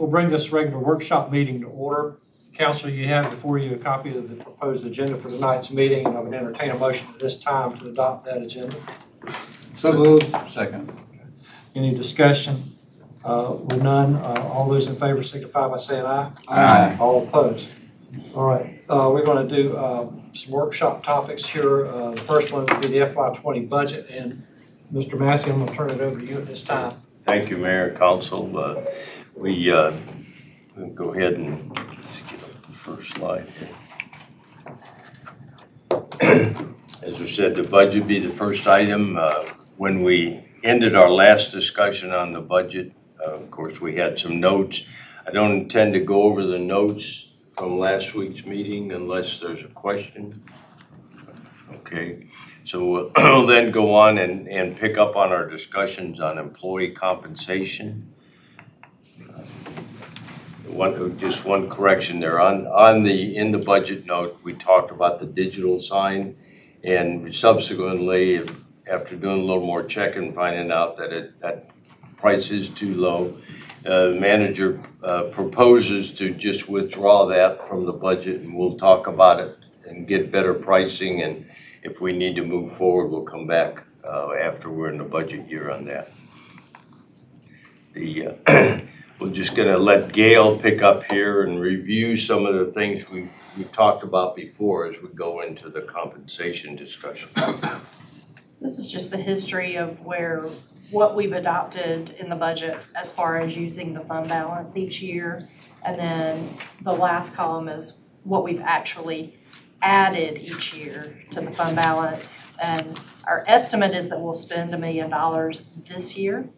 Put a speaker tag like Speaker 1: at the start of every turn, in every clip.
Speaker 1: We'll bring this regular workshop meeting to order. Council, you have before you a copy of the proposed agenda for tonight's meeting, and I would entertain a motion at this time to adopt that agenda.
Speaker 2: So moved.
Speaker 3: Second.
Speaker 1: Any discussion? Uh, With none, uh, all those in favor signify by saying aye.
Speaker 3: Aye.
Speaker 1: All opposed? All right, uh, we're going to do uh, some workshop topics here. Uh, The first one will be the FY twenty budget, and Mr. Massey, I'm going to turn it over to you at this time.
Speaker 4: Thank you, Mayor Council. Uh, We, uh, go ahead and skip up the first slide. As we said, the budget be the first item. Uh, When we ended our last discussion on the budget, uh, of course, we had some notes. I don't intend to go over the notes from last week's meeting unless there's a question. Okay, so we'll then go on and, and pick up on our discussions on employee compensation. One, just one correction there, on, on the, in the budget note, we talked about the digital sign. And subsequently, after doing a little more checking, finding out that it, that price is too low. Uh, manager, uh, proposes to just withdraw that from the budget and we'll talk about it and get better pricing and if we need to move forward, we'll come back, uh, after we're in the budget year on that. The, uh, we're just gonna let Gail pick up here and review some of the things we've, we've talked about before as we go into the compensation discussion.
Speaker 5: This is just the history of where, what we've adopted in the budget as far as using the fund balance each year. And then the last column is what we've actually added each year to the fund balance. And our estimate is that we'll spend a million dollars this year.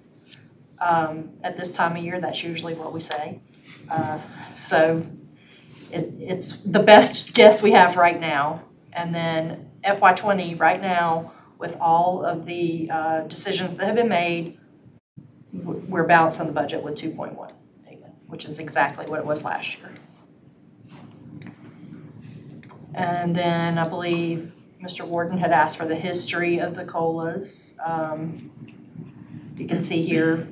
Speaker 5: Um, at this time of year, that's usually what we say. Uh, so it, it's the best guess we have right now. And then FY twenty, right now, with all of the uh, decisions that have been made, we're balancing the budget with 2.1 million, which is exactly what it was last year. And then I believe Mr. Warden had asked for the history of the COLAs. Um, You can see here,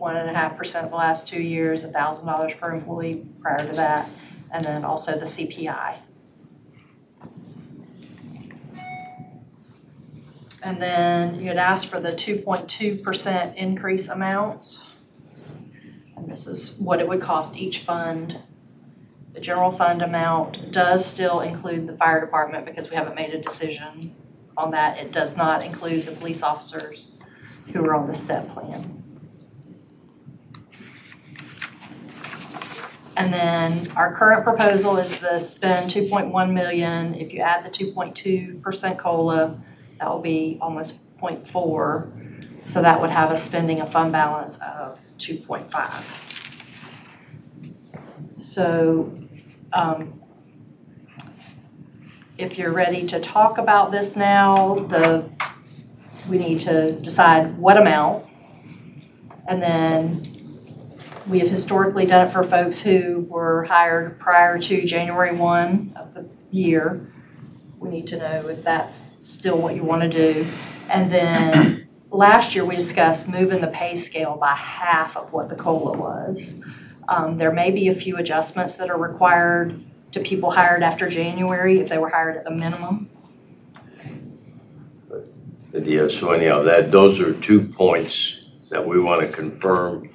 Speaker 5: one and a half percent of the last two years, $1,000 per employee prior to that, and then also the CPI. And then you had asked for the two point two percent increase amounts. And this is what it would cost each fund. The general fund amount does still include the fire department because we haven't made a decision on that. It does not include the police officers who are on the step plan. And then our current proposal is the spend two point one million. If you add the two point two percent COLA, that will be almost 0.4. So that would have us spending a fund balance of two point five. So, um, if you're ready to talk about this now, the, we need to decide what amount. And then we have historically done it for folks who were hired prior to January one of the year. We need to know if that's still what you want to do. And then last year, we discussed moving the pay scale by half of what the COLA was. Um, there may be a few adjustments that are required to people hired after January if they were hired at the minimum.
Speaker 4: Yeah, so anyhow, that, those are two points that we want to confirm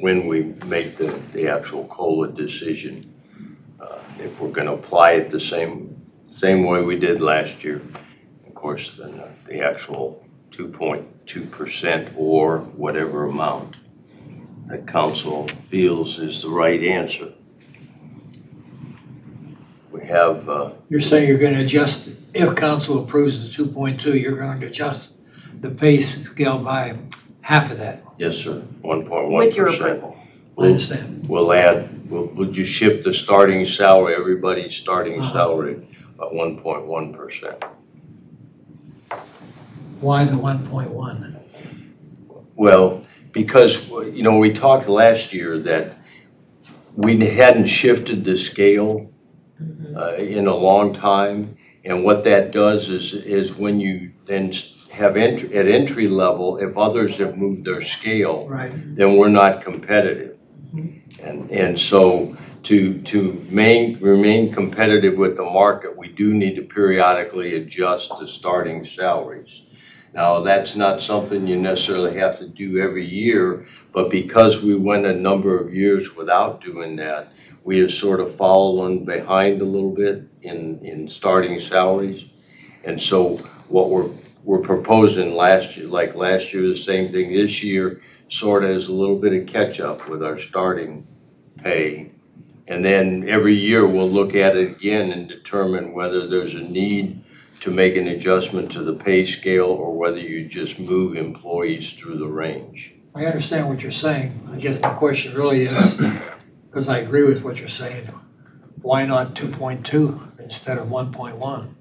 Speaker 4: when we make the, the actual COLA decision. Uh, If we're going to apply it the same, same way we did last year, of course, then uh, the actual two point two percent or whatever amount that council feels is the right answer. We have, uh,
Speaker 2: You're saying you're gonna adjust, if council approves the two point two, you're going to adjust the pay scale by half of that.
Speaker 4: Yes, sir, one point one percent.
Speaker 5: With your approval.
Speaker 2: I understand.
Speaker 4: We'll add, we'll, we'll just shift the starting salary, everybody's starting
Speaker 2: Uh-huh.
Speaker 4: salary by one point one percent.
Speaker 2: Why the one point one?
Speaker 4: Well, because, you know, we talked last year that we hadn't shifted the scale uh, in a long time. And what that does is, is when you then have entry, at entry level, if others have moved their scale,
Speaker 2: Right.
Speaker 4: then we're not competitive. Mm-hmm. And, and so to, to main, remain competitive with the market, we do need to periodically adjust the starting salaries. Now, that's not something you necessarily have to do every year, but because we went a number of years without doing that, we have sort of fallen behind a little bit in, in starting salaries. And so what we're, we're proposing last year, like last year, the same thing this year, sort of as a little bit of catch-up with our starting pay. And then every year, we'll look at it again and determine whether there's a need to make an adjustment to the pay scale or whether you just move employees through the range.
Speaker 2: I understand what you're saying. I guess the question really is, because I agree with what you're saying, why not 2.2 instead of 1.1?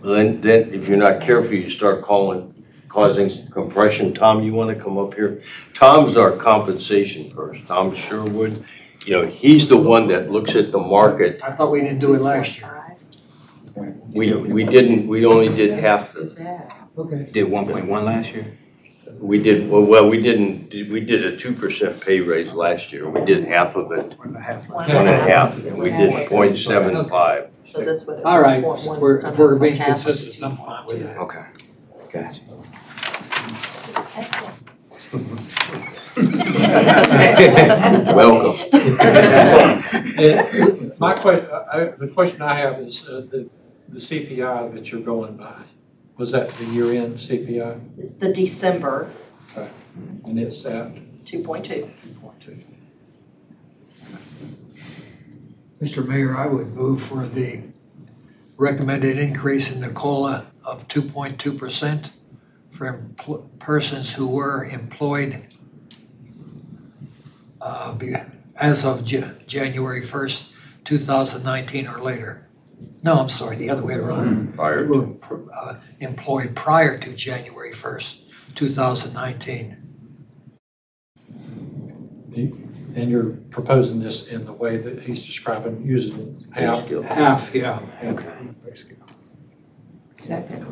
Speaker 2: Well,
Speaker 4: Then, then if you're not careful, you start calling, causing compression. Tom, you want to come up here? Tom's our compensation person, Tom Sherwood. You know, he's the one that looks at the market.
Speaker 2: I thought we didn't do it last year.
Speaker 4: We, we didn't, we only did half the,
Speaker 2: Okay.
Speaker 3: Did one point one last year?
Speaker 4: we did, well, well, we didn't, we did a two percent pay raise last year. We did half of it,
Speaker 2: one and a half,
Speaker 4: and we did point seven five.
Speaker 6: So this would.
Speaker 2: All right, if we're, if
Speaker 6: coming
Speaker 2: we're being
Speaker 6: the
Speaker 2: consistent, I'm fine with that.
Speaker 3: Okay, gotcha.
Speaker 4: Welcome.
Speaker 1: And My question, the question I have is, uh, the, the CPI that you're going by, was that the year-end CPI?
Speaker 5: It's the December
Speaker 1: And it's at
Speaker 5: two point two.
Speaker 1: two point two?
Speaker 2: Mr. Mayor, I would move for the recommended increase in the COLA of 2.2% for persons who were employed uh, as of J January 1st, 2019 or later. No, I'm sorry, the other way around. Hmm, prior to. Uh, employed prior to January 1st, 2019.
Speaker 1: And you're proposing this in the way that he's describing, using half?
Speaker 4: scale.
Speaker 2: Half, yeah.
Speaker 6: Second.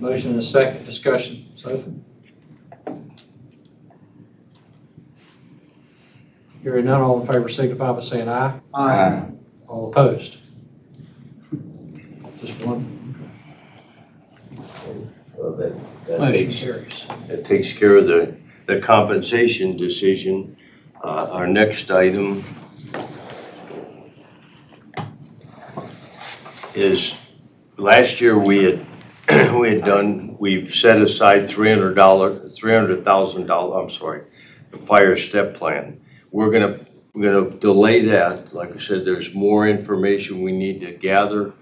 Speaker 1: Motion and a second, discussion, is open. Hearing none, all in favor signify by saying aye.
Speaker 2: Aye.
Speaker 1: All opposed? Just one,
Speaker 4: Well, that- that
Speaker 1: motion
Speaker 4: takes-
Speaker 1: carries.
Speaker 4: That takes care of the, the compensation decision. Uh, Our next item is, last year we had, we had done, we set aside three hundred dollar, three hundred thousand dollar, I'm sorry, the fire step plan. We're gonna, we're gonna delay that. Like I said, there's more information we need to gather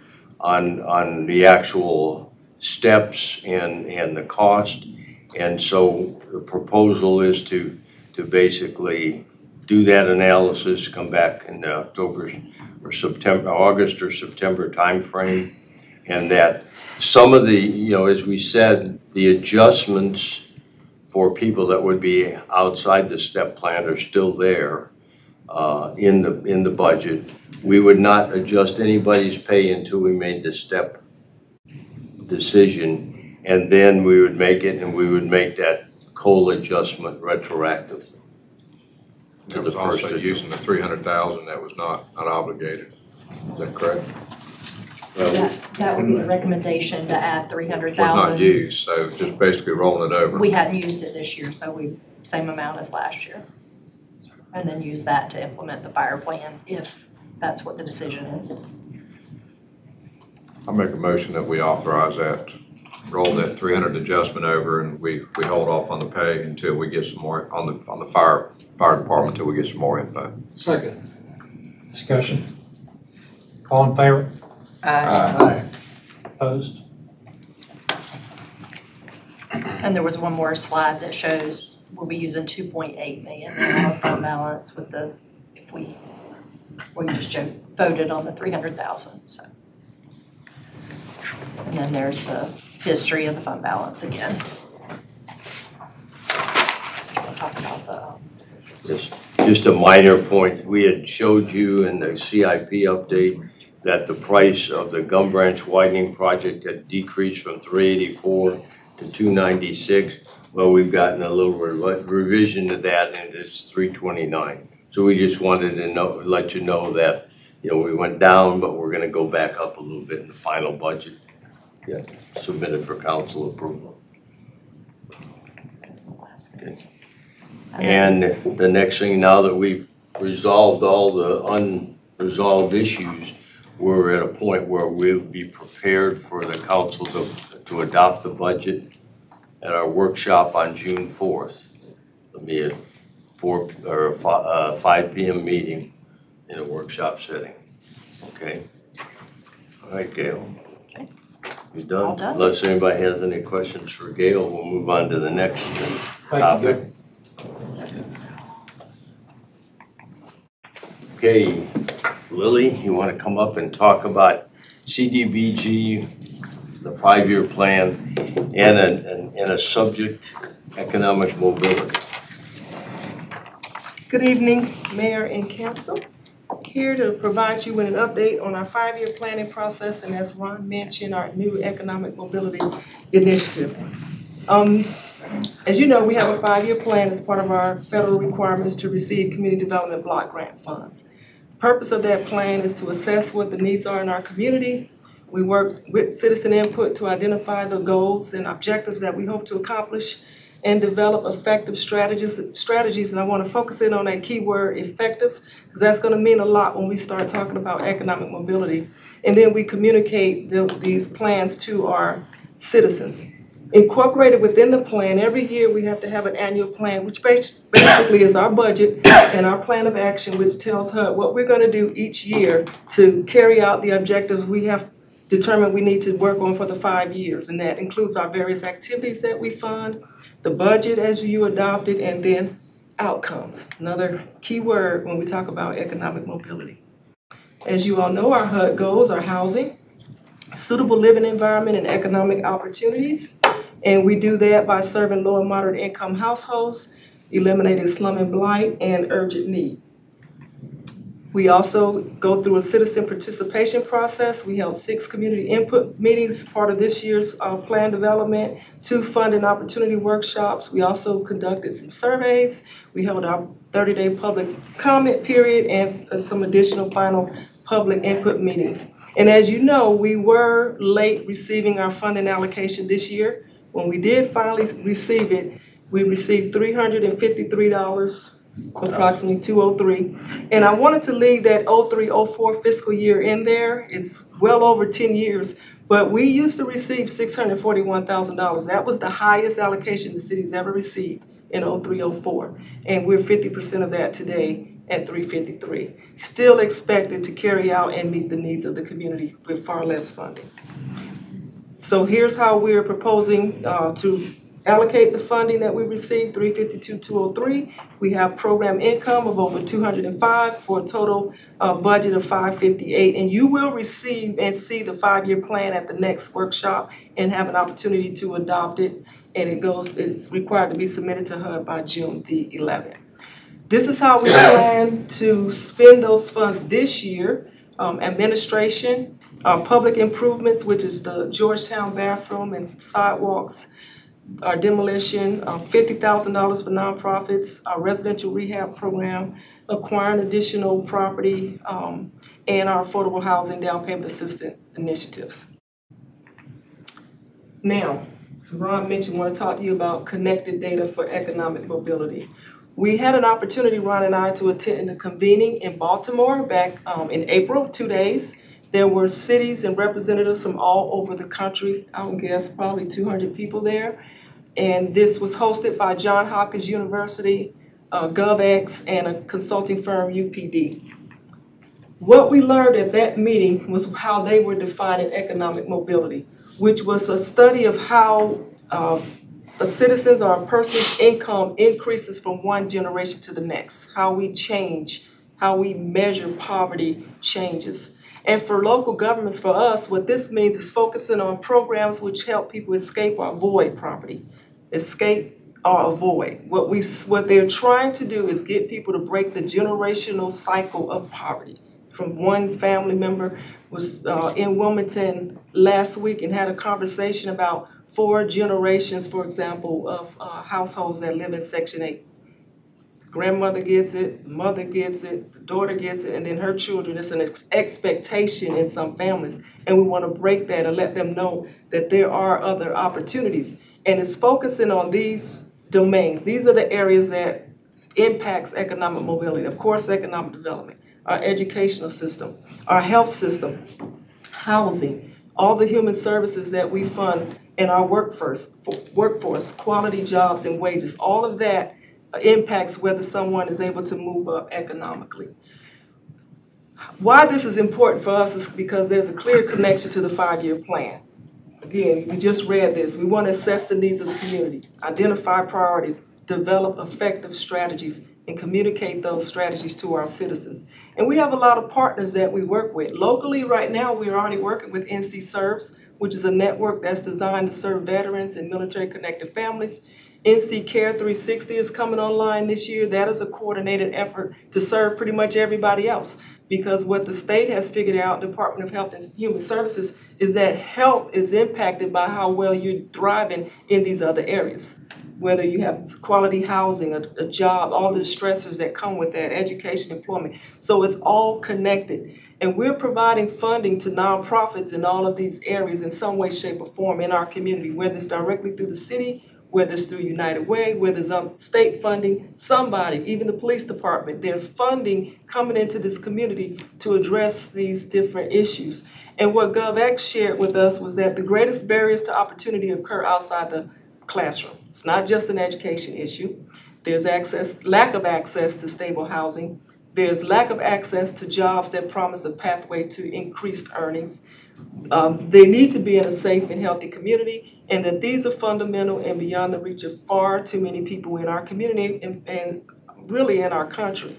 Speaker 4: on, on the actual steps and, and the cost. And so the proposal is to, to basically do that analysis, come back in the October or September, August or September timeframe. And that some of the, you know, as we said, the adjustments for people that would be outside the step plan are still there uh, in the, in the budget. We would not adjust anybody's pay until we made the step decision. And then we would make it, and we would make that COLA adjustment retroactive. To
Speaker 7: That
Speaker 4: the
Speaker 7: was
Speaker 4: first
Speaker 7: also
Speaker 4: of
Speaker 7: using the three hundred thousand that was not, not obligated. Is that correct?
Speaker 4: Well,
Speaker 5: That, that would be the recommendation to add three hundred
Speaker 7: Was not
Speaker 5: thousand.
Speaker 7: used, so just basically rolling it over.
Speaker 5: We hadn't used it this year, so we, same amount as last year. And then use that to implement the fire plan if that's what the decision is.
Speaker 7: I make a motion that we authorize that, roll that three hundred adjustment over and we, we hold off on the pay until we get some more, on the, on the fire, fire department until we get some more info.
Speaker 2: Second.
Speaker 1: Discussion? All in favor?
Speaker 2: Aye.
Speaker 1: Opposed?
Speaker 5: And there was one more slide that shows we'll be using two point eight million in our fund balance with the, if we, we just jo- voted on the three hundred thousand, so. And then there's the history of the fund balance again. The, um,
Speaker 4: Just, just a minor point, we had showed you in the CIP update that the price of the Gum Branch widening project had decreased from three eighty-four to two ninety-six. Well, we've gotten a little re- revision to that and it's three twenty-nine. So we just wanted to know, let you know that, you know, we went down, but we're gonna go back up a little bit in the final budget. Yeah, submitted for council approval. Okay.
Speaker 5: And
Speaker 4: the next thing, now that we've resolved all the unresolved issues, we're at a point where we'll be prepared for the council to, to adopt the budget at our workshop on June fourth. It'll be a four, or a uh, five P M meeting in a workshop setting, okay? All right, Gail.
Speaker 5: Okay.
Speaker 4: You done?
Speaker 5: All done.
Speaker 4: Unless anybody has any questions for Gail, we'll move on to the next topic. Okay, Lily, you want to come up and talk about CDBG, the five-year plan, and a, and- and a subject, economic mobility?
Speaker 6: Good evening, Mayor and Council. Here to provide you with an update on our five-year planning process and as Ron mentioned, our new economic mobility initiative. Um, as you know, we have a five-year plan as part of our federal requirements to receive community development block grant funds. The purpose of that plan is to assess what the needs are in our community. We work with citizen input to identify the goals and objectives that we hope to accomplish and develop effective strategies, strategies, and I want to focus in on that keyword effective, because that's going to mean a lot when we start talking about economic mobility. And then we communicate the, these plans to our citizens. Incorporated within the plan, every year we have to have an annual plan, which basically is our budget and our plan of action, which tells HUD what we're going to do each year to carry out the objectives we have determined we need to work on for the five years. And that includes our various activities that we fund, the budget as you adopt it, and then outcomes. Another key word when we talk about economic mobility. As you all know, our HUD goals are housing, suitable living environment, and economic opportunities. And we do that by serving low and moderate income households, eliminating slum and blight, and urgent need. We also go through a citizen participation process. We held six community input meetings, part of this year's uh, plan development, two fund and opportunity workshops. We also conducted some surveys. We held our 30-day public comment period and uh, some additional final public input meetings. And as you know, we were late receiving our funding allocation this year. When we did finally receive it, we received $353 approximately two oh three. And I wanted to leave that 03-04 fiscal year in there. It's well over ten years. But we used to receive six hundred forty-one thousand dollars. That was the highest allocation the city's ever received in 03-04, And we're fifty percent of that today at three fifty-three. Still expected to carry out and meet the needs of the community with far less funding. So here's how we're proposing uh, to allocate the funding that we received, three fifty-two, two oh three. We have program income of over two hundred and five for a total uh, budget of five fifty-eight. And you will receive and see the five-year plan at the next workshop and have an opportunity to adopt it. And it goes, it's required to be submitted to HUD by June the eleventh. This is how we plan to spend those funds this year. Um, administration, uh, public improvements, which is the Georgetown bathroom and sidewalks, our demolition, thousand dollars for nonprofits, our residential rehab program, acquiring additional property, um, and our affordable housing down payment assistance initiatives. Now, so Ron mentioned, I want to talk to you about connected data for economic mobility. We had an opportunity, Ron and I, to attend a convening in Baltimore back um, in April, two days. There were cities and representatives from all over the country, I would guess probably 200 people there. And this was hosted by John Hopkins University, uh, GovEx, and a consulting firm, UPD. What we learned at that meeting was how they were defining economic mobility, which was a study of how uh, a citizen's or a person's income increases from one generation to the next, how we change, how we measure poverty changes. And for local governments, for us, what this means is focusing on programs which help people escape or avoid poverty. Escape or avoid. What we, what they're trying to do is get people to break the generational cycle of poverty. From one family member was uh, in Wilmington last week and had a conversation about four generations, for example, of uh, households that live in Section 8 grandmother gets it, mother gets it, the daughter gets it, and then her children. It's an ex- expectation in some families. And we want to break that and let them know that there are other opportunities. And it's focusing on these domains. These are the areas that impacts economic mobility. Of course, economic development, our educational system, our health system, housing, all the human services that we fund in our workforce, workforce, quality jobs and wages, all of that impacts whether someone is able to move up economically. Why this is important for us is because there's a clear connection to the five-year plan. Again, we just read this. We want to assess the needs of the community, identify priorities, develop effective strategies, and communicate those strategies to our citizens. And we have a lot of partners that we work with. Locally, right now, we're already working with NC Serves, which is a network that's designed to serve veterans and military connected families. NC Care 360 is coming online this year. That is a coordinated effort to serve pretty much everybody else. Because what the state has figured out, Department of Health and Human Services, is that health is impacted by how well you're thriving in these other areas. Whether you have quality housing, a, a job, all the stressors that come with that, education, employment. So it's all connected. And we're providing funding to nonprofits in all of these areas in some way, shape, or form in our community, whether it's directly through the city whether it's through United Way, whether it's um, state funding, somebody, even the police department, there's funding coming into this community to address these different issues. And what GovEx shared with us was that the greatest barriers to opportunity occur outside the classroom. It's not just an education issue. There's access, lack of access to stable housing. There's lack of access to jobs that promise a pathway to increased earnings. Um, they need to be in a safe and healthy community, and that these are fundamental and beyond the reach of far too many people in our community and, and really in our country.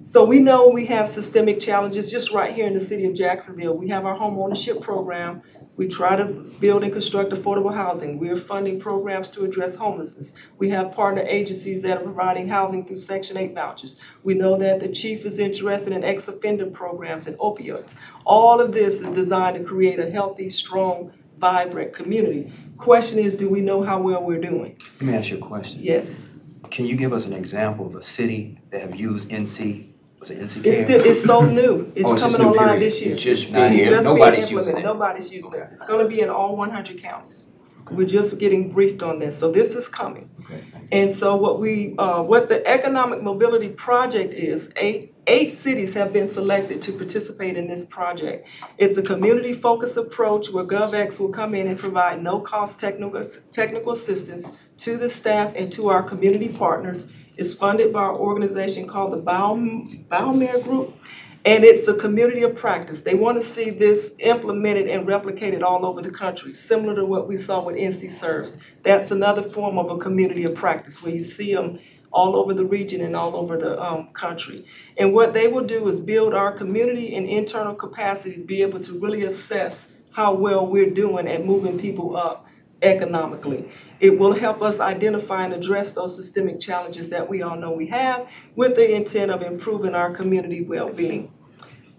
Speaker 6: So we know we have systemic challenges just right here in the city of Jacksonville. We have our home ownership program. We try to build and construct affordable housing. We are funding programs to address homelessness. We have partner agencies that are providing housing through Section 8 vouchers. We know that the chief is interested in ex-offender programs and opioids. All of this is designed to create a healthy, strong, vibrant community. Question is, do we know how well we're doing?
Speaker 3: Let me ask you a question.
Speaker 6: Yes.
Speaker 3: Can you give us an example of a city that have used NC, was it
Speaker 6: It's still, it's so new. It's
Speaker 3: Oh, it's
Speaker 6: coming online
Speaker 3: period.
Speaker 6: this year.
Speaker 4: It's just
Speaker 3: Not
Speaker 4: being
Speaker 3: here.
Speaker 6: It's just being
Speaker 3: Nobody's using
Speaker 6: implemented.
Speaker 3: it.
Speaker 6: Nobody's using it. It's gonna be in all one hundred counties. We're just getting briefed on this, so this is coming.
Speaker 3: Okay.
Speaker 6: And so what we, uh, what the Economic Mobility Project is, eight, eight cities have been selected to participate in this project. It's a community-focused approach where GovEx will come in and provide no-cost technical, technical assistance to the staff and to our community partners. It's funded by our organization called the Bao, Ballmer Group. And it's a community of practice. They want to see this implemented and replicated all over the country, similar to what we saw with NC Serves. That's another form of a community of practice where you see them all over the region and all over the um, country. And what they will do is build our community and internal capacity to be able to really assess how well we're doing at moving people up economically. It will help us identify and address those systemic challenges that we all know we have with the intent of improving our community well-being.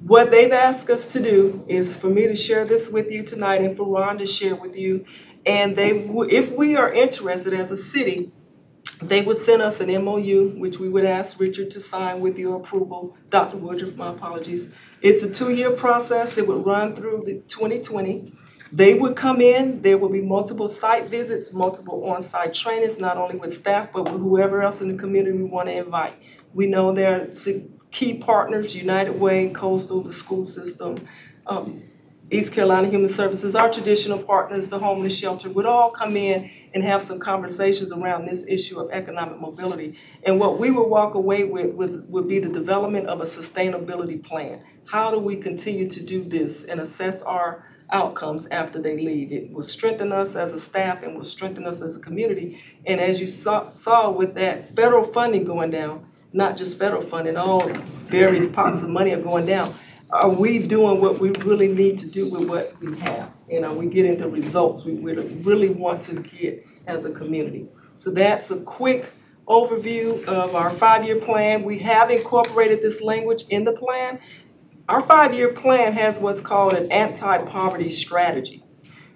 Speaker 6: What they've asked us to do is for me to share this with you tonight and for Ron to share with you. And they, if we are interested as a city, they would send us an MOU, which we would ask Richard to sign with your approval, Dr. Woodruff, my apologies. It's a two-year process. It would run through the 2020. They would come in, there will be multiple site visits, multiple on-site trainings, not only with staff, but with whoever else in the community we want to invite. We know there are key partners, United Way, Coastal, the school system, um, East Carolina Human Services, our traditional partners, the homeless shelter, would all come in and have some conversations around this issue of economic mobility. And what we would walk away with was, would be the development of a sustainability plan. How do we continue to do this and assess our outcomes after they leave? It will strengthen us as a staff and will strengthen us as a community. And as you saw, saw with that federal funding going down, not just federal funding, all various pots of money are going down. Are we doing what we really need to do with what we have? You know, we getting the results we really want to get as a community. So that's a quick overview of our five-year plan. We have incorporated this language in the plan. Our five-year plan has what's called an anti-poverty strategy.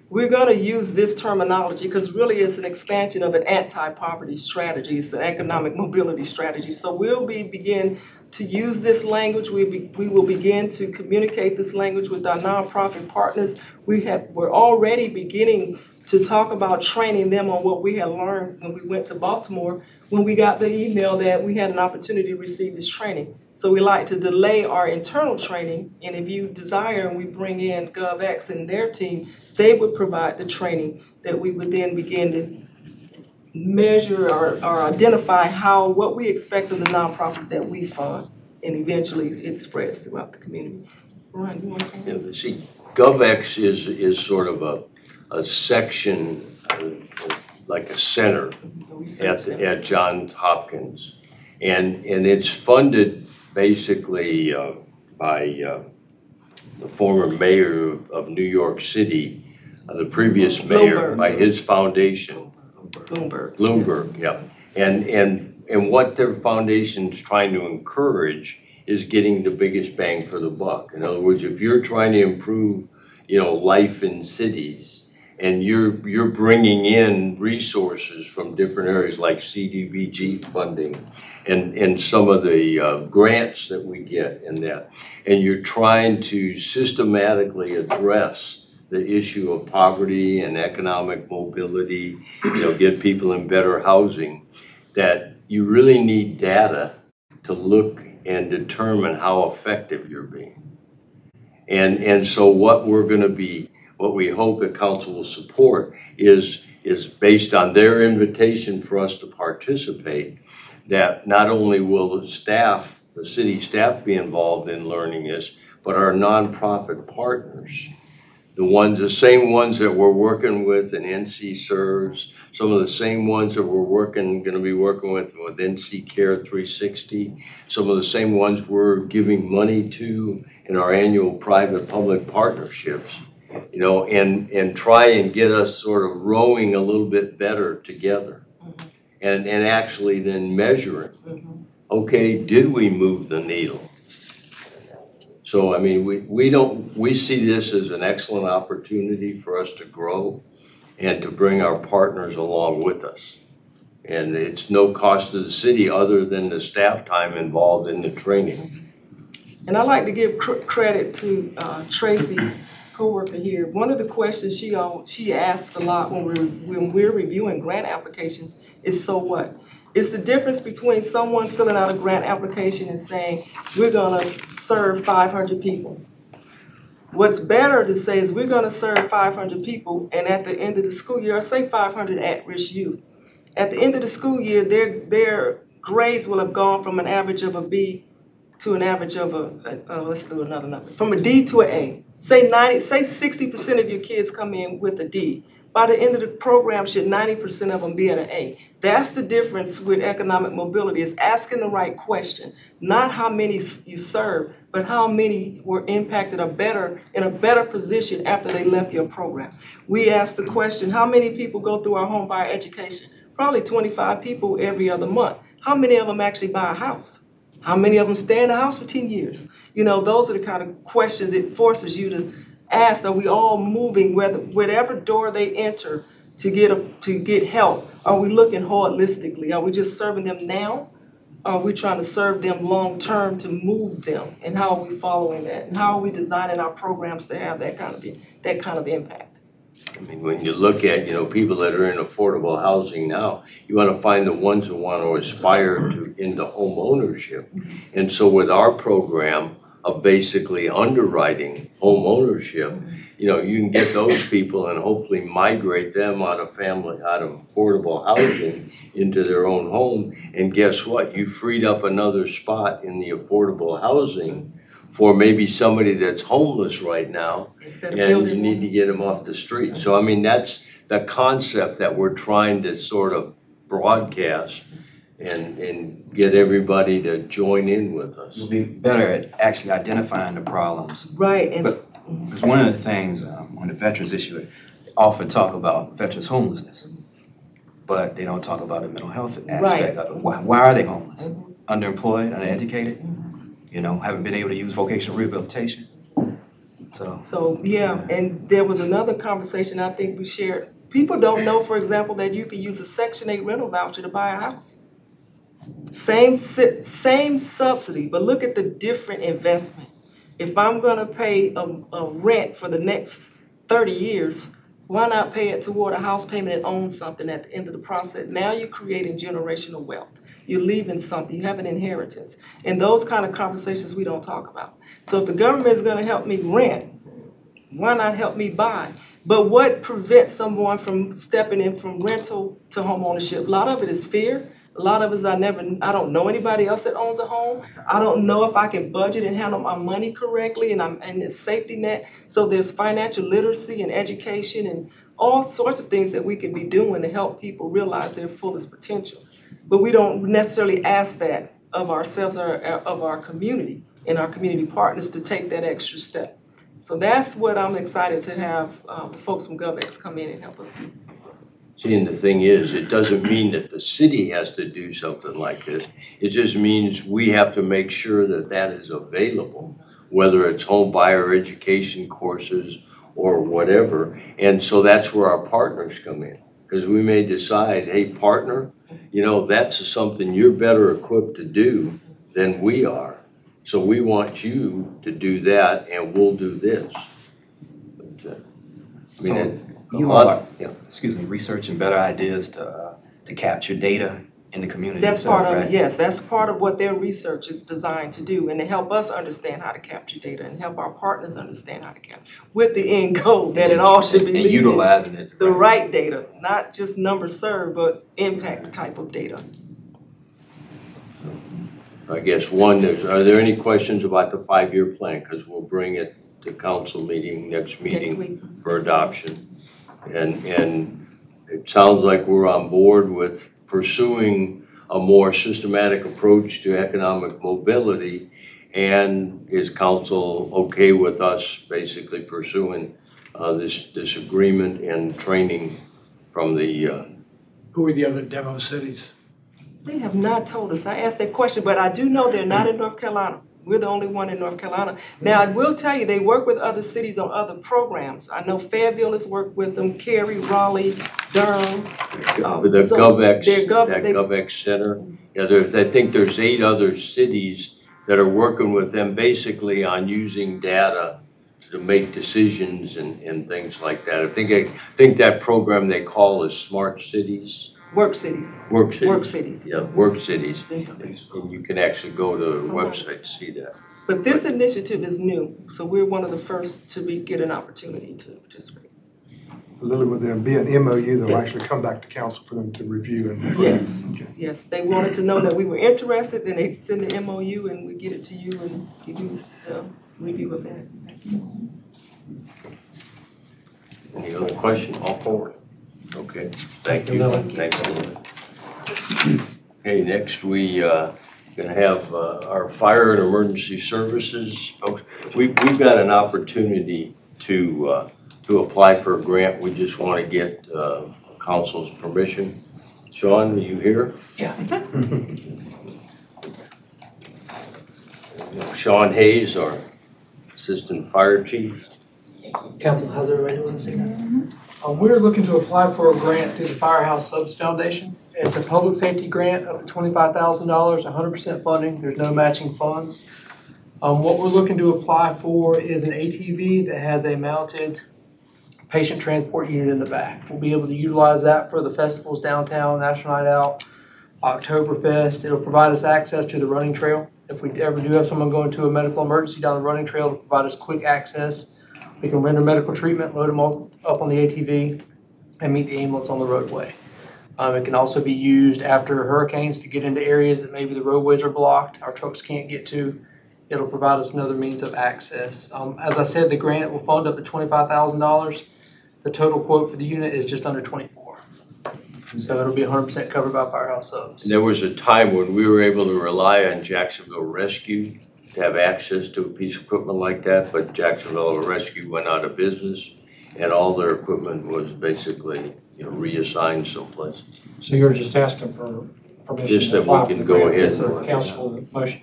Speaker 6: we're gonna use this terminology, because really it's an expansion of an anti-poverty strategy, it's an economic mobility strategy. So we'll be, begin to use this language, we be, we will begin to communicate this language with our nonprofit partners. We have, we're already beginning to talk about training them on what we had learned when we went to Baltimore, when we got the email that we had an opportunity to receive this training. So we like to delay our internal training, and if you desire, and we bring in GovEx and their team, they would provide the training that we would then begin to measure or, or identify how, what we expect of the nonprofits that we fund, and eventually it spreads throughout the community. Ron, you want to?
Speaker 4: Know, See, GovEx is, is sort of a, a section, uh, like a center at, at Johns Hopkins. And, and it's funded basically uh, by uh, the former mayor of- of New York City, uh, the previous mayor,
Speaker 6: Bloomberg.
Speaker 4: by his foundation.
Speaker 6: Bloomberg.
Speaker 4: Bloomberg, yeah. And, and, and what their foundation's trying to encourage is getting the biggest bang for the buck. In other words, if you're trying to improve, you know, life in cities, and you're, you're bringing in resources from different areas like CDBG funding and, and some of the uh, grants that we get in that, and you're trying to systematically address the issue of poverty and economic mobility, you know, get people in better housing, that you really need data to look and determine how effective you're being. And, and so what we're gonna be, what we hope that council will support is, is based on their invitation for us to participate, that not only will the staff, the city staff be involved in learning this, but our nonprofit partners the ones, the same ones that we're working with in NC Serves, some of the same ones that we're working, gonna be working with, with NC Care three sixty, some of the same ones we're giving money to in our annual private-public partnerships. You know, and, and try and get us sort of rowing a little bit better together. And, and actually then measuring, okay, did we move the needle? So, I mean, we, we don't, we see this as an excellent opportunity for us to grow and to bring our partners along with us. And it's no cost to the city other than the staff time involved in the training.
Speaker 6: And I like to give cr- credit to uh, Tracy, coworker here. One of the questions she she asks a lot when we're when we're reviewing grant applications is so what? It's the difference between someone filling out a grant application and saying, we're gonna serve five hundred people. What's better to say is we're gonna serve five hundred people and at the end of the school year, say five hundred at-risk youth. At the end of the school year, their their grades will have gone from an average of a B to an average of a, let's do another number, from a D to an A. Say ninety, say sixty percent of your kids come in with a D. By the end of the program, should ninety percent of them be at an A? That's the difference with economic mobility, is asking the right question. Not how many you serve, but how many were impacted or better, in a better position after they left your program. We asked the question, how many people go through our home buyer education? Probably twenty-five people every other month. How many of them actually buy a house? How many of them stay in the house for ten years? You know, those are the kind of questions it forces you to ask. Are we all moving, whether whatever door they enter to get a, to get help? Are we looking holistically? Are we just serving them now? Are we trying to serve them long term to move them? And how are we following that? And how are we designing our programs to have that kind of that kind of impact?
Speaker 4: I mean, when you look at, you know, people that are in affordable housing now, you wanna find the ones that wanna aspire to, into home ownership. And so with our program of basically underwriting home ownership, you know, you can get those people and hopefully migrate them out of family, out of affordable housing into their own home. And guess what? You freed up another spot in the affordable housing for maybe somebody that's homeless right now
Speaker 6: Instead of
Speaker 4: and
Speaker 6: building
Speaker 4: you need to get them off the street. So I mean, that's the concept that we're trying to sort of broadcast and, and get everybody to join in with us.
Speaker 3: We'll be better at actually identifying the problems.
Speaker 6: Right, and
Speaker 3: Because one of the things um, on the veterans issue, they often talk about veterans homelessness, but they don't talk about the mental health aspect of it. Why, why are they homeless? Underemployed, uneducated, you know, haven't been able to use vocational rehabilitation. So,
Speaker 6: So, yeah, and there was another conversation I think we shared. People don't know, for example, that you can use a Section Eight rental voucher to buy a house. Same, same subsidy, but look at the different investment. If I'm gonna pay a, a rent for the next thirty years, why not pay it toward a house payment and own something at the end of the process? Now you're creating generational wealth. You're leaving something, you have an inheritance. And those kind of conversations we don't talk about. So if the government is gonna help me rent, why not help me buy? But what prevents someone from stepping in from rental to home ownership? A lot of it is fear. A lot of us I never, I don't know anybody else that owns a home. I don't know if I can budget and handle my money correctly and I'm, and it's safety net. So there's financial literacy and education and all sorts of things that we can be doing to help people realize their fullest potential. But we don't necessarily ask that of ourselves or of our community and our community partners to take that extra step. So that's what I'm excited to have uh, folks from GovEx come in and help us do.
Speaker 4: See, and the thing is, it doesn't mean that the city has to do something like this. It just means we have to make sure that that is available, whether it's home buyer education courses or whatever. And so that's where our partners come in. Because we may decide, hey, partner, you know, that's something you're better equipped to do than we are. So we want you to do that and we'll do this. But, uh, I mean,
Speaker 3: so
Speaker 4: it-
Speaker 3: you
Speaker 4: lot-
Speaker 3: are, yeah, excuse me, researching better ideas to, uh, to capture data in the community
Speaker 6: That's
Speaker 3: itself,
Speaker 6: part of
Speaker 3: right?
Speaker 6: it, yes, that's part of what their research is designed to do and to help us understand how to capture data and help our partners understand how to capture. With the end goal that it all should be
Speaker 3: And
Speaker 6: leading
Speaker 3: utilizing it.
Speaker 6: the right data, not just number served, but impact type of data.
Speaker 4: I guess one, is, are there any questions about the five-year plan? Because we'll bring it to council meeting, next
Speaker 6: Next
Speaker 4: meeting
Speaker 6: week.
Speaker 4: for adoption. And, and it sounds like we're on board with pursuing a more systematic approach to economic mobility. And is council okay with us basically pursuing, uh, this, this agreement and training from the, uh,
Speaker 2: Who are the other demo cities?
Speaker 6: They have not told us. I asked that question, but I do know they're not in North Carolina. We're the only one in North Carolina. Now, I will tell you, they work with other cities on other programs. I know Fayetteville has worked with them, Cary, Raleigh, Durham.
Speaker 4: With uh, the
Speaker 6: so
Speaker 4: GovEx,
Speaker 6: they're gov-
Speaker 4: that
Speaker 6: they-
Speaker 4: GovEx Center. Yeah, there, I think there's eight other cities that are working with them basically on using data to make decisions and, and things like that. I think, I think that program they call is Smart Cities,
Speaker 6: Work cities,
Speaker 4: Work Cities.
Speaker 6: work cities.
Speaker 4: Yeah, Work Cities. And you can actually go to the website to see that.
Speaker 6: But this initiative is new, so we're one of the first to be, get an opportunity to participate.
Speaker 8: Lily, will there be an MOU that'll actually come back to council for them to review and?
Speaker 6: Yes.
Speaker 8: Okay.
Speaker 6: Yes, they wanted to know that we were interested, and they send the MOU and we get it to you and give you the review of that.
Speaker 4: Any other question? All forward. Okay, thank you. Thank you. Okay, next we, uh, gonna have, uh, our fire and emergency services folks. We, we've got an opportunity to, uh, to apply for a grant. We just wanna get, uh, council's permission. Sean, are you here?
Speaker 3: Yeah.
Speaker 4: Sean Hayes, our Assistant Fire Chief.
Speaker 9: Council, how's everybody doing this evening? Um, we're looking to apply for a grant through the Firehouse Subs Foundation. It's a public safety grant up to twenty-five thousand dollars, hundred percent funding, there's no matching funds. Um, what we're looking to apply for is an ATV that has a mounted patient transport unit in the back. We'll be able to utilize that for the festivals downtown, National Night Out, Oktoberfest. It'll provide us access to the running trail. If we ever do have someone going to a medical emergency down the running trail, it'll provide us quick access. We can render medical treatment, load them all up on the ATV, and meet the ambulance on the roadway. Um, it can also be used after hurricanes to get into areas that maybe the roadways are blocked, our trucks can't get to. It'll provide us another means of access. Um, as I said, the grant will fund up to twenty-five thousand dollars. The total quote for the unit is just under twenty-four. So it'll be hundred percent covered by Firehouse Subs.
Speaker 4: There was a time when we were able to rely on Jacksonville Rescue to have access to a piece of equipment like that, but Jacksonville Rescue went out of business and all their equipment was basically, you know, reassigned someplace.
Speaker 1: So you're just asking for permission
Speaker 4: Just
Speaker 1: to
Speaker 4: that we
Speaker 1: apply for
Speaker 4: can
Speaker 1: the
Speaker 4: go
Speaker 1: grant.
Speaker 4: ahead
Speaker 1: Yes,
Speaker 4: and
Speaker 1: sir.
Speaker 4: work it
Speaker 1: Council, motion,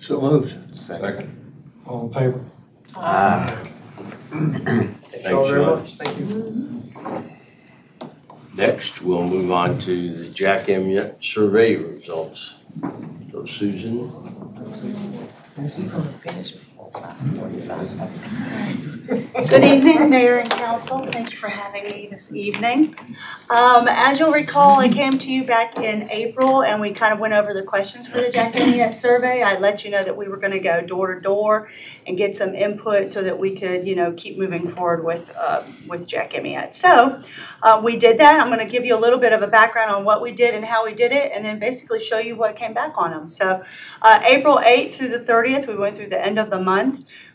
Speaker 2: So moved.
Speaker 7: Second.
Speaker 1: all in favor?
Speaker 3: Aye.
Speaker 9: Thank you all very
Speaker 4: Sean.
Speaker 9: much. Thank you.
Speaker 4: Next, we'll move on to the Jack Amyette survey results. So Susan?
Speaker 10: Good evening, Mayor and Council. Thank you for having me this evening. Um, As you'll recall, I came to you back in April and we kind of went over the questions for the Jack Amyette survey. I let you know that we were going to go door to door and get some input so that we could, you know, keep moving forward with, uh, with Jack Amyette. So uh, we did that. I'm going to give you a little bit of a background on what we did and how we did it and then basically show you what came back on them. So uh, April 8th through the 30th, we went through the end of the month.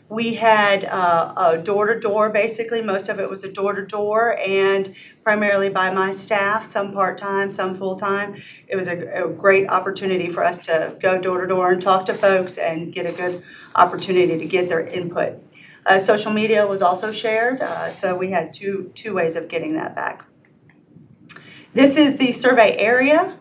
Speaker 10: We had uh, a door-to-door, basically, most of it was a door-to-door and primarily by my staff, some part-time, some full-time. It was a, a great opportunity for us to go door-to-door and talk to folks and get a good opportunity to get their input. Uh, social media was also shared, uh, so we had two, two ways of getting that back. This is the survey area.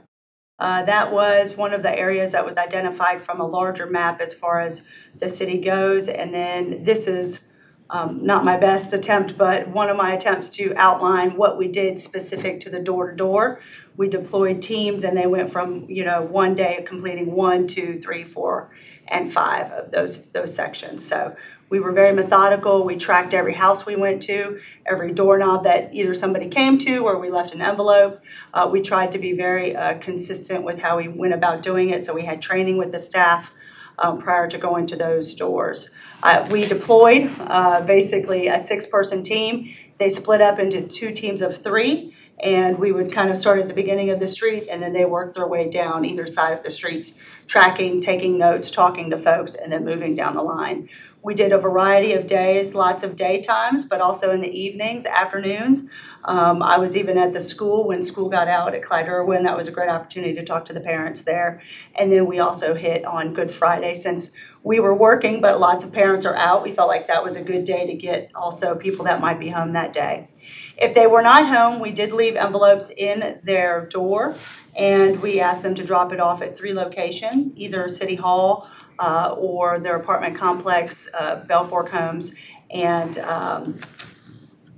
Speaker 10: Uh, that was one of the areas that was identified from a larger map as far as the city goes. And then this is um, not my best attempt, but one of my attempts to outline what we did specific to the door to door. We deployed teams and they went from, you know, one day completing one, two, three, four, and five of those, those sections. So we were very methodical. We tracked every house we went to, every doorknob that either somebody came to or we left an envelope. Uh, we tried to be very uh, consistent with how we went about doing it. So we had training with the staff um, prior to going to those doors. Uh, we deployed uh, basically a six-person team. They split up into two teams of three, and we would kind of start at the beginning of the street, and then they worked their way down either side of the streets, tracking, taking notes, talking to folks, and then moving down the line. We did a variety of days, lots of daytimes, but also in the evenings, afternoons. Um, I was even at the school when school got out at Clyde Erwin. That was a great opportunity to talk to the parents there. And then we also hit on Good Friday since we were working, but lots of parents are out. We felt like that was a good day to get also people that might be home that day. If they were not home, we did leave envelopes in their door and we asked them to drop it off at three locations, either City Hall uh, or their apartment complex, uh, Bell Fork Homes, and um,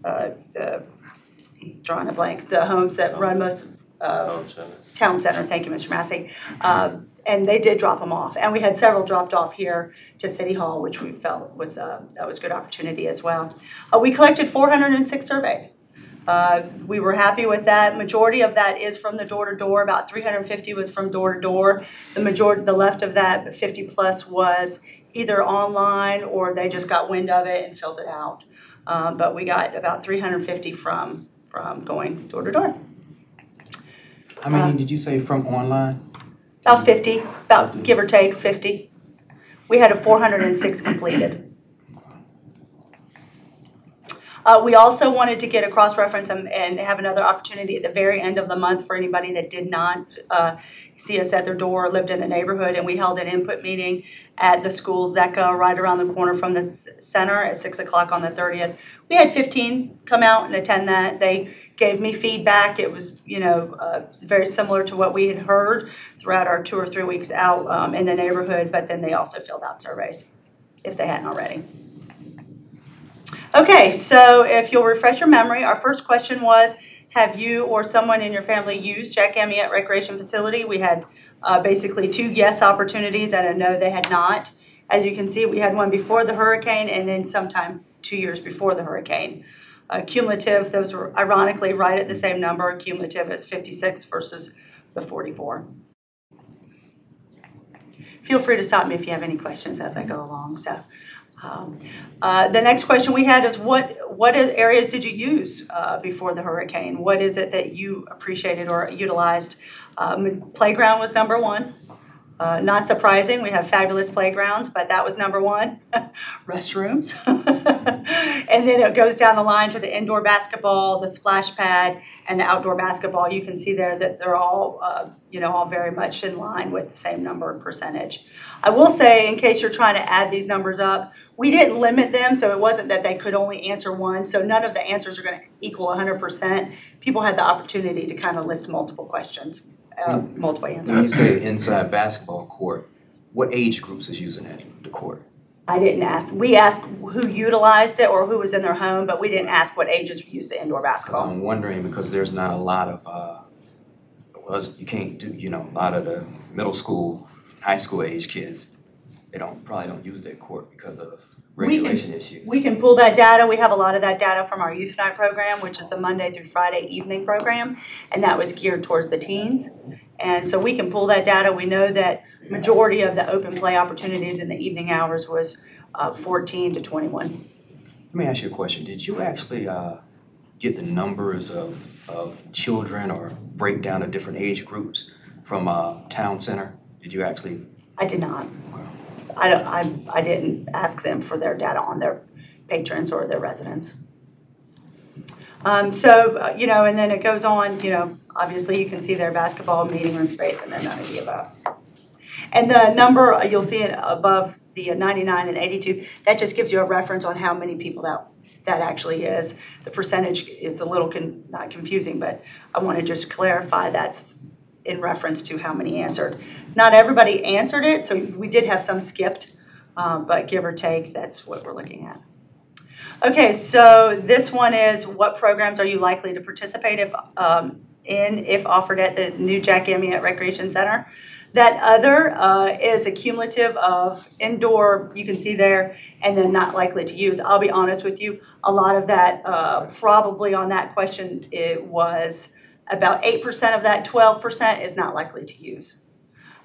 Speaker 10: uh, the, drawing a blank, the homes that run most, uh,
Speaker 4: Town Center.
Speaker 10: Town Center, thank you, Mr. Massey. Um, And they did drop them off, and we had several dropped off here to City Hall, which we felt was, uh, that was a good opportunity as well. Uh, We collected 406 surveys. Uh, We were happy with that. Majority of that is from the door to door. About 350 was from door to door. The majority, the left of that, 50 plus, was either online or they just got wind of it and filled it out. Uh, But we got about 350 from from going door to door.
Speaker 3: How many did you say from online?
Speaker 10: About 50, about give or take 50. We had a 406 completed. Uh, we also wanted to get a cross-reference and, and have another opportunity at the very end of the month for anybody that did not uh, see us at their door, lived in the neighborhood, and we held an input meeting at the school ZECA right around the corner from the center at 6 o'clock on the 30th. We had 15 come out and attend that. They gave me feedback. It was, you know, uh, very similar to what we had heard throughout our two or three weeks out um, in the neighborhood, but then they also filled out surveys if they hadn't already. Okay, so if you'll refresh your memory, our first question was, have you or someone in your family used Jack Amyette Recreation Facility? We had uh, basically two yes opportunities and a no, they had not. As you can see, we had one before the hurricane and then sometime two years before the hurricane. Uh, Cumulative, those were ironically right at the same number. Cumulative is 56 versus the 44. Feel free to stop me if you have any questions as I go along, so. Um, uh, The next question we had is what, what areas did you use uh, before the hurricane? What is it that you appreciated or utilized? Um, Playground was number one. Uh, Not surprising, we have fabulous playgrounds, but that was number one. Restrooms. And then it goes down the line to the indoor basketball, the splash pad, and the outdoor basketball. You can see there that they're all, uh, you know, all very much in line with the same number and percentage. I will say, in case you're trying to add these numbers up, we didn't limit them, so it wasn't that they could only answer one. So none of the answers are going to equal 100%. People had the opportunity to kind of list multiple questions, uh, multiple
Speaker 3: When you
Speaker 10: answers.
Speaker 3: say inside basketball court, what age groups is using that, the court?
Speaker 10: I didn't ask, we asked who utilized it or who was in their home, but we didn't ask what ages used the indoor
Speaker 3: Because
Speaker 10: basketball.
Speaker 3: I'm wondering, because there's not a lot of, uh, well, it's- you can't do, you know, a lot of the middle school, high school age kids, they don't, probably don't use their court because of
Speaker 10: We can-
Speaker 3: issues.
Speaker 10: We can pull that data, we have a lot of that data from our Youth Night program, which is the Monday through Friday evening program, and that was geared towards the teens. And so we can pull that data, we know that majority of the open play opportunities in the evening hours was uh, fourteen to twenty-one.
Speaker 3: Let me ask you a question. Did you actually uh, get the numbers of, of children or break down the different age groups from uh, Town Center? Did you actually?
Speaker 10: I did not. I don't, I, I didn't ask them for their data on their patrons or their residents. Um, so, uh, you know, and then it goes on, you know, obviously you can see their basketball, meeting room space, and then none of the above. And the number, uh, you'll see it above the ninety-nine and eighty-two, that just gives you a reference on how many people that, that actually is. The percentage is a little con, not confusing, but I want to just clarify that's in reference to how many answered. Not everybody answered it, so we did have some skipped, um, but give or take, that's what we're looking at. Okay, so this one is what programs are you likely to participate if, um, in if offered at the new Jack Amyette Recreation Center? That other uh, is a cumulative of indoor, you can see there, and then not likely to use. I'll be honest with you, a lot of that, uh, probably on that question, it was about eight percent of that twelve percent is not likely to use.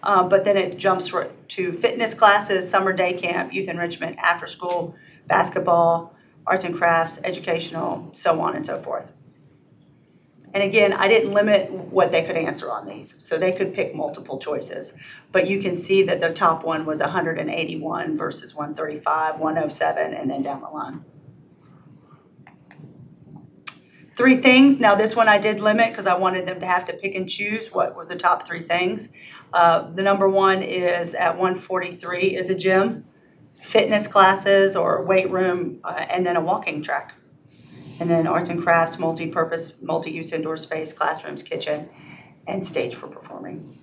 Speaker 10: Uh, but then it jumps to fitness classes, summer day camp, youth enrichment, after school, basketball, arts and crafts, educational, so on and so forth. And again, I didn't limit what they could answer on these, so they could pick multiple choices. But you can see that the top one was hundred and eighty-one versus one thirty-five, one oh seven, and then down the line. Three things, now this one I did limit because I wanted them to have to pick and choose what were the top three things. Uh, the number one is at one forty-three is a gym, fitness classes or weight room, uh, and then a walking track. And then arts and crafts, multi-purpose, multi-use indoor space, classrooms, kitchen, and stage for performing.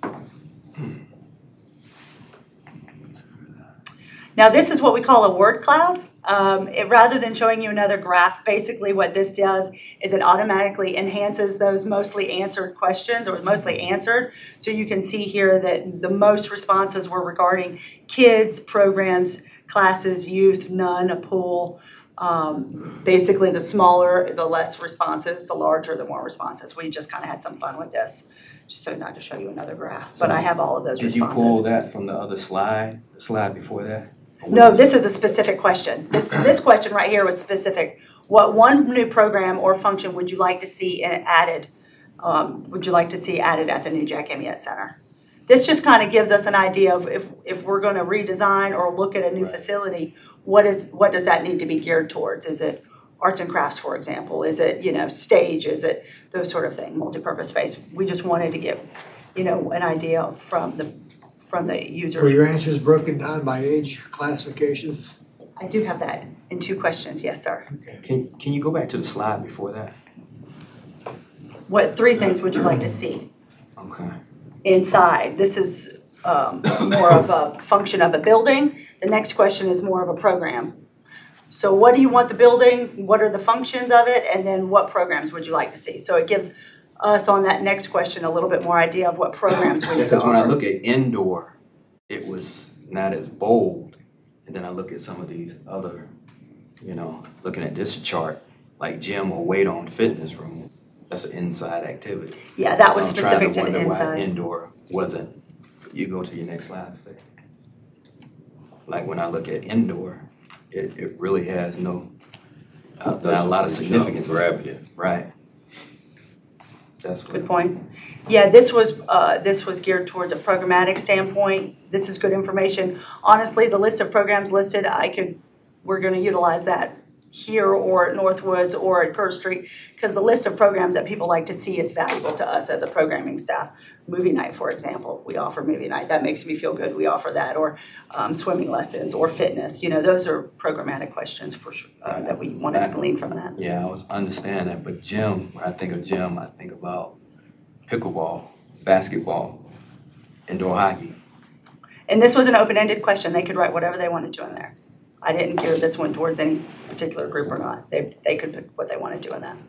Speaker 10: Now, this is what we call a word cloud. Um, it, rather than showing you another graph, basically what this does is it automatically enhances those mostly answered questions or mostly answered. So you can see here that the most responses were regarding kids, programs, classes, youth, none, a pool. Um, basically, the smaller, the less responses, the larger, the more responses. We just kind of had some fun with this, just so not to show you another graph. But I have all of those
Speaker 3: Did you pull that from the other slide, the slide before that?
Speaker 10: No, this is a specific question. This, this question right here was specific. What one new program or function would you like to see added, um, would you like to see added at the new Jack Amyette Center? This just kind of gives us an idea of if, if we're gonna redesign or look at a new
Speaker 3: Right.
Speaker 10: facility, what is, what does that need to be geared towards? Is it arts and crafts, for example? Is it, you know, stage? Is it those sort of thing, multipurpose space? We just wanted to get, you know, an idea from the, from the users.
Speaker 2: Were your answers broken down by age classifications?
Speaker 10: I do have that in two questions, yes, sir.
Speaker 3: Can, can you go back to the slide before that?
Speaker 10: What three things would you like to see
Speaker 3: Okay.
Speaker 10: inside? This is um, more of a function of a building. The next question is more of a program. So what do you want the building, what are the functions of it, and then what programs would you like to see? So it gives us on that next question a little bit more idea of what programs we need to
Speaker 3: Because when I look at indoor, it was not as bold. And then I look at some of these other, you know, looking at this chart, like gym or weight on fitness room, that's an inside activity.
Speaker 10: Yeah, that was
Speaker 3: I'm
Speaker 10: specific to the
Speaker 3: wonder why
Speaker 10: inside.
Speaker 3: Indoor wasn't, you go to your next slide. please. Like when I look at indoor, it, it really has no, uh, a lot of significance.
Speaker 4: Grab you.
Speaker 3: Right.
Speaker 10: Good point. Yeah, this was, uh, this was geared towards a programmatic standpoint. This is good information. Honestly, the list of programs listed, I could, we're gonna utilize that here or at Northwoods or at Kerr Street, because the list of programs that people like to see is valuable to us as a programming staff. Movie night, for example, we offer movie night, that makes me feel good, we offer that, or, um, swimming lessons, or fitness, you know, those are programmatic questions for sure, uh, that we wanted to glean from that.
Speaker 3: Yeah, I was understand that, but gym, when I think of gym, I think about pickleball, basketball, indoor hockey.
Speaker 10: And this was an open-ended question, they could write whatever they wanted to in there. I didn't gear this one towards any particular group or not. They, they could pick what they want to do in that.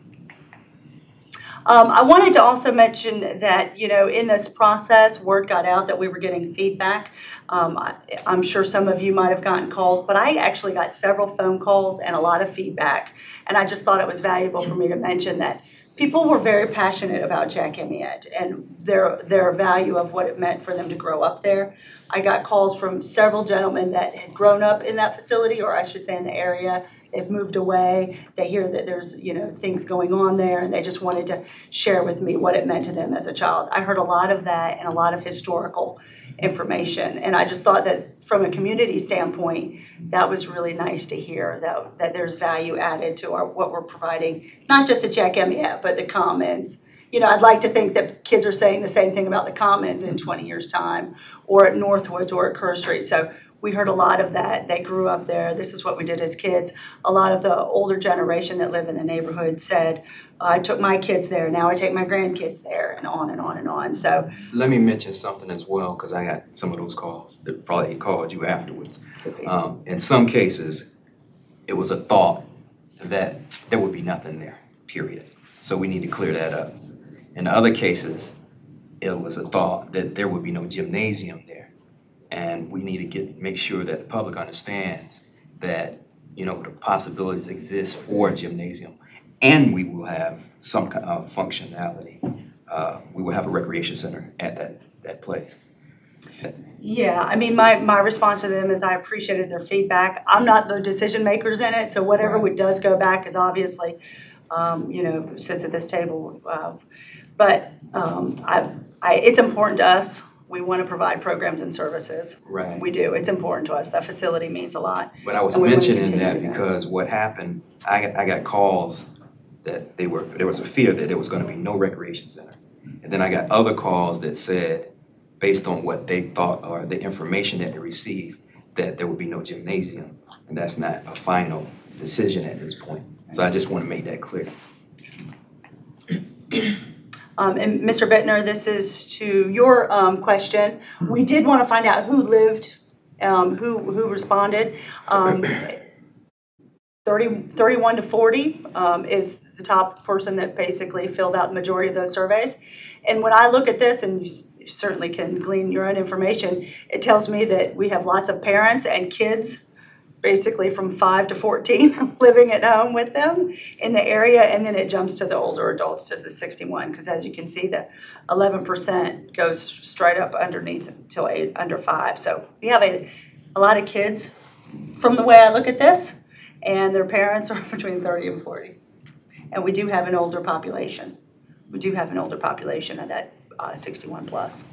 Speaker 10: Um, I wanted to also mention that, you know, in this process, word got out that we were getting feedback. Um, I, I'm sure some of you might have gotten calls, but I actually got several phone calls and a lot of feedback. And I just thought it was valuable for me to mention that people were very passionate about Jack Amyette and their, their value of what it meant for them to grow up there. I got calls from several gentlemen that had grown up in that facility, or I should say in the area. They've moved away. They hear that there's, you know, things going on there, and they just wanted to share with me what it meant to them as a child. I heard a lot of that and a lot of historical information, and I just thought that from a community standpoint, that was really nice to hear that that there's value added to our what we're providing, not just at Jack Amyette, but the Commons. You know, I'd like to think that kids are saying the same thing about the Commons in 20 years' time, or at Northwoods or at Kerr Street. So we heard a lot of that. They grew up there. This is what we did as kids. A lot of the older generation that live in the neighborhood said, I took my kids there, now I take my grandkids there, and on and on and on. So
Speaker 3: Let me mention something as well, because I got some of those calls, that probably called you afterwards. Um, in some cases, it was a thought that there would be nothing there, period. So we need to clear that up. In other cases, it was a thought that there would be no gymnasium there. And we need to get, make sure that the public understands that, you know, the possibilities exist for a gymnasium. And we will have some kind of functionality. Uh, we will have a recreation center at that, that place.
Speaker 10: Yeah, I mean, my, my response to them is I appreciated their feedback. I'm not the decision makers in it, so whatever would does go back is obviously, um, you know, sits at this table. Uh, But, um, I, I, it's important to us. We want to provide programs and services.
Speaker 3: Right.
Speaker 10: We do. It's important to us. That facility means a lot.
Speaker 3: But I was
Speaker 10: And we wanna
Speaker 3: mentioning
Speaker 10: continue
Speaker 3: that
Speaker 10: that.
Speaker 3: because what happened, I got, I got calls that they were, there was a fear that there was gonna be no recreation center. And then I got other calls that said, based on what they thought or the information that they received, that there would be no gymnasium. And that's not a final decision at this point. So I just wanna make that clear.
Speaker 10: Um, and Mr. Bittner, this is to your, um, question. We did want to find out who lived, um, who, who responded. Um, 30, 31 to forty, um, is the top person that basically filled out the majority of those surveys. And when I look at this, and you certainly can glean your own information, it tells me that we have lots of parents and kids, basically from five to fourteen, living at home with them in the area, and then it jumps to the older adults to the sixty-one, because as you can see, the eleven percent goes straight up underneath till eight, under five. So we have a, a lot of kids from the way I look at this, and their parents are between thirty and forty. And we do have an older population. We do have an older population of that uh, sixty-one plus.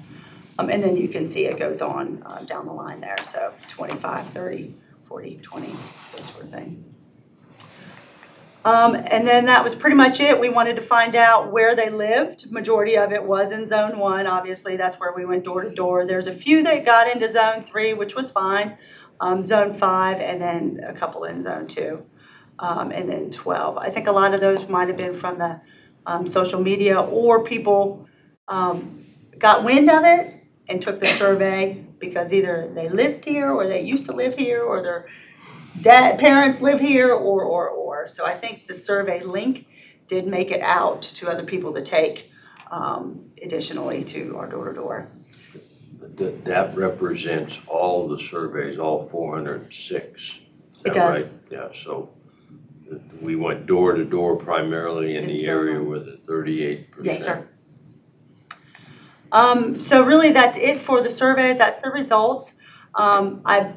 Speaker 10: Um, and then you can see it goes on uh, down the line there, so 25, 30, 40, 20, those sort of thing. Um, and then that was pretty much it. We wanted to find out where they lived. Majority of it was in zone one, obviously, that's where we went door to door. There's a few that got into zone three, which was fine. Um, zone five, and then a couple in zone two, um, and then twelve. I think a lot of those might have been from the, um, social media, or people, um, got wind of it and took the survey because either they lived here, or they used to live here, or their dad, parents live here, or, or, or. So I think the survey link did make it out to other people to take, um, additionally to our door-to-door.
Speaker 4: That, that represents all the surveys, all four hundred and six.
Speaker 10: It does.
Speaker 4: Yeah, so we went door to door primarily in
Speaker 10: In
Speaker 4: the area with the thirty-eight percent.
Speaker 10: Yes, sir. Um, so really, that's it for the surveys, that's the results. Um, I,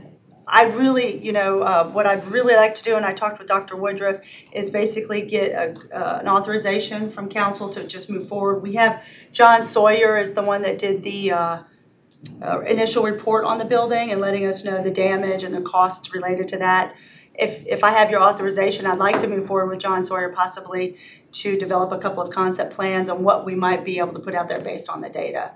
Speaker 10: I really, you know, uh, what I'd really like to do, and I talked with Dr. Woodruff, is basically get a, uh, an authorization from council to just move forward. We have, John Sawyer is the one that did the, uh, uh, initial report on the building and letting us know the damage and the costs related to that. If, if I have your authorization, I'd like to move forward with John Sawyer possibly to develop a couple of concept plans on what we might be able to put out there based on the data.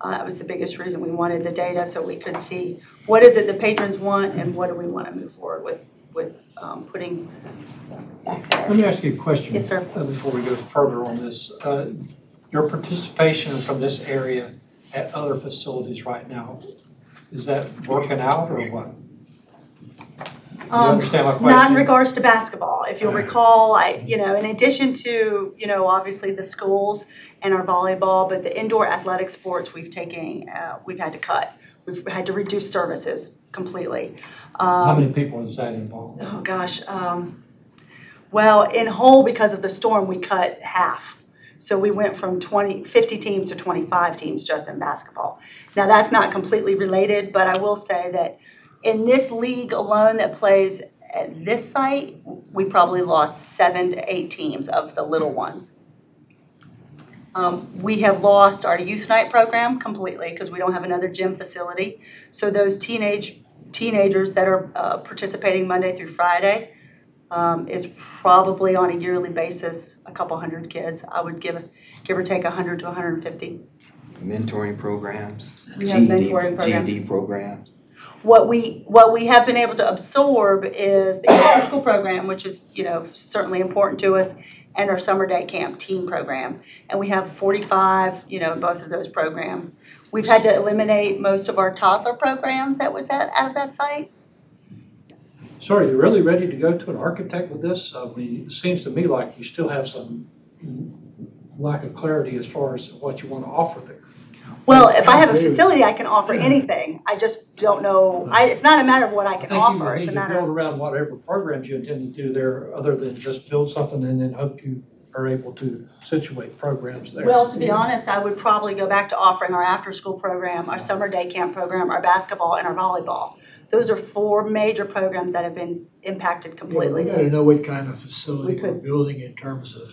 Speaker 10: Uh, that was the biggest reason we wanted the data, so we could see what is it the patrons want and what do we want to move forward with, with, um, putting back there.
Speaker 1: Let me ask you a question.
Speaker 10: Yes, sir.
Speaker 1: uh, Before we go further on this. Uh, Your participation from this area at other facilities right now, is that working out or what?
Speaker 10: Um, Not in regards to basketball. If you'll recall, I, you know, in addition to, you know, obviously the schools and our volleyball, but the indoor athletic sports, we've taken, uh, we've had to cut. We've had to reduce services completely.
Speaker 1: How
Speaker 10: Um,
Speaker 1: many people is that involved?
Speaker 10: oh gosh, um, well, in whole, because of the storm, we cut half. So we went from 20, 50 teams to twenty-five teams just in basketball. Now, that's not completely related, but I will say that in this league alone that plays at this site, we probably lost seven to eight teams of the little ones. Um, we have lost our youth night program completely because we don't have another gym facility. So those teenage, teenagers that are uh, participating Monday through Friday um, is probably on a yearly basis, a couple hundred kids. I would give, give or take hundred to hundred and fifty.
Speaker 3: Mentoring programs,
Speaker 10: We have mentoring programs.
Speaker 3: GED programs.
Speaker 10: What we, what we have been able to absorb is the after-school program, which is, you know, certainly important to us, and our summer day camp team program. And we have forty-five, you know, in both of those programs. We've had to eliminate most of our toddler programs that was at, out of that site.
Speaker 1: So are you really ready to go to an architect with this? I mean, it seems to me like you still have some lack of clarity as far as what you want to offer there.
Speaker 10: Well, if I have a facility, I can offer anything. I just don't know, I, it's not a matter of what I
Speaker 1: I
Speaker 10: can
Speaker 1: think you
Speaker 10: offer,
Speaker 1: would
Speaker 10: it's
Speaker 1: need
Speaker 10: a
Speaker 1: to
Speaker 10: matter
Speaker 1: build
Speaker 10: of,
Speaker 1: around whatever programs you intend to do there, other than just build something and then hope you are able to situate programs there.
Speaker 10: well, to be honest, I would probably go back to offering our after-school program, our summer day camp program, our basketball, and our volleyball. Those are four major programs that have been impacted
Speaker 2: Yeah, we
Speaker 10: completely.
Speaker 2: gotta know what kind of facility
Speaker 10: We
Speaker 2: we're
Speaker 10: could-
Speaker 2: building in terms of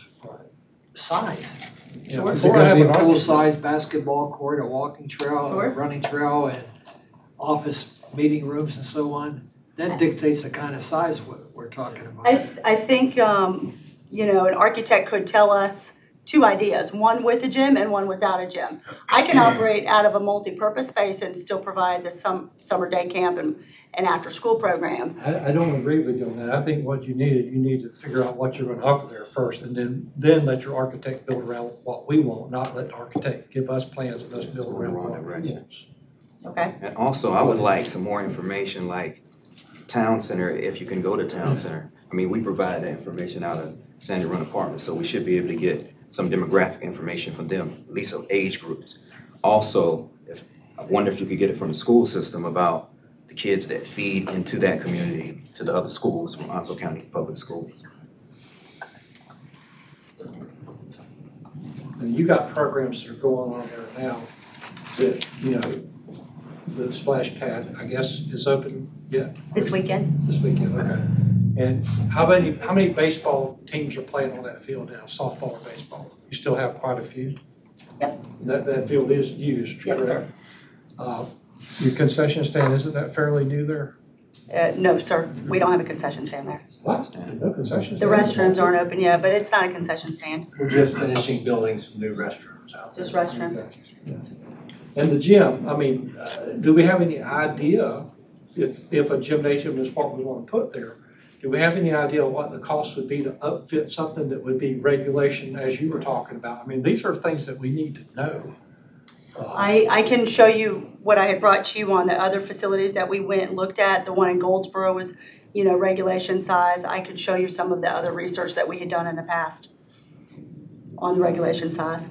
Speaker 2: size.
Speaker 1: Yeah,
Speaker 2: Is it
Speaker 1: before I
Speaker 2: gonna
Speaker 1: have
Speaker 2: be a
Speaker 1: architect-
Speaker 2: full-size basketball court, a walking trail, a
Speaker 10: Sure.
Speaker 2: running trail, and office meeting rooms and so on? That dictates the kind of size we're, we're talking about.
Speaker 10: I, th- I think, um, you know, an architect could tell us two ideas, one with a gym and one without a gym. I can operate out of a multi-purpose space and still provide the some, summer day camp and, and after-school program.
Speaker 1: I, I don't agree with you on that. I think what you need, is you need to figure out what you're gonna offer there first, and then, then let your architect build around what we want, not let the architect give us plans and us build around
Speaker 3: Wrong
Speaker 1: what we want.
Speaker 10: Okay,
Speaker 3: And also, I would like some more information, like town center, if you can go to town center. I mean, we provide that information out of Sandy Run Apartments, so we should be able to get some demographic information from them, at least of age groups. Also, if, I wonder if you could get it from the school system about the kids that feed into that community to the other schools from Onslow County Public Schools.
Speaker 1: And you got programs that are going on there now that, you know, the splash pad, I guess, is open yet?
Speaker 10: this weekend.
Speaker 1: This weekend, okay. And how many, how many baseball teams are playing on that field now, softball or baseball? You still have quite a few?
Speaker 10: Yep.
Speaker 1: That, that field is used,
Speaker 10: Yes, sir.
Speaker 1: Uh, Your concession stand, isn't that fairly new there?
Speaker 10: Uh, no, sir, we don't have a concession stand there.
Speaker 1: What? No concession stand?
Speaker 10: The restrooms aren't open yet, but it's not a concession stand,
Speaker 11: We're just finishing building some new restrooms out there.
Speaker 10: just restrooms.
Speaker 1: And the gym, I mean, uh, do we have any idea if, if a gymnasium is what we want to put there? Do we have any idea what the cost would be to upfit something that would be regulation as you were talking about? I mean, these are things that we need to know. Uh,
Speaker 10: I, I can show you what I had brought to you on the other facilities that we went and looked at. The one in Goldsboro was, you know, regulation size. I could show you some of the other research that we had done in the past on the regulation size.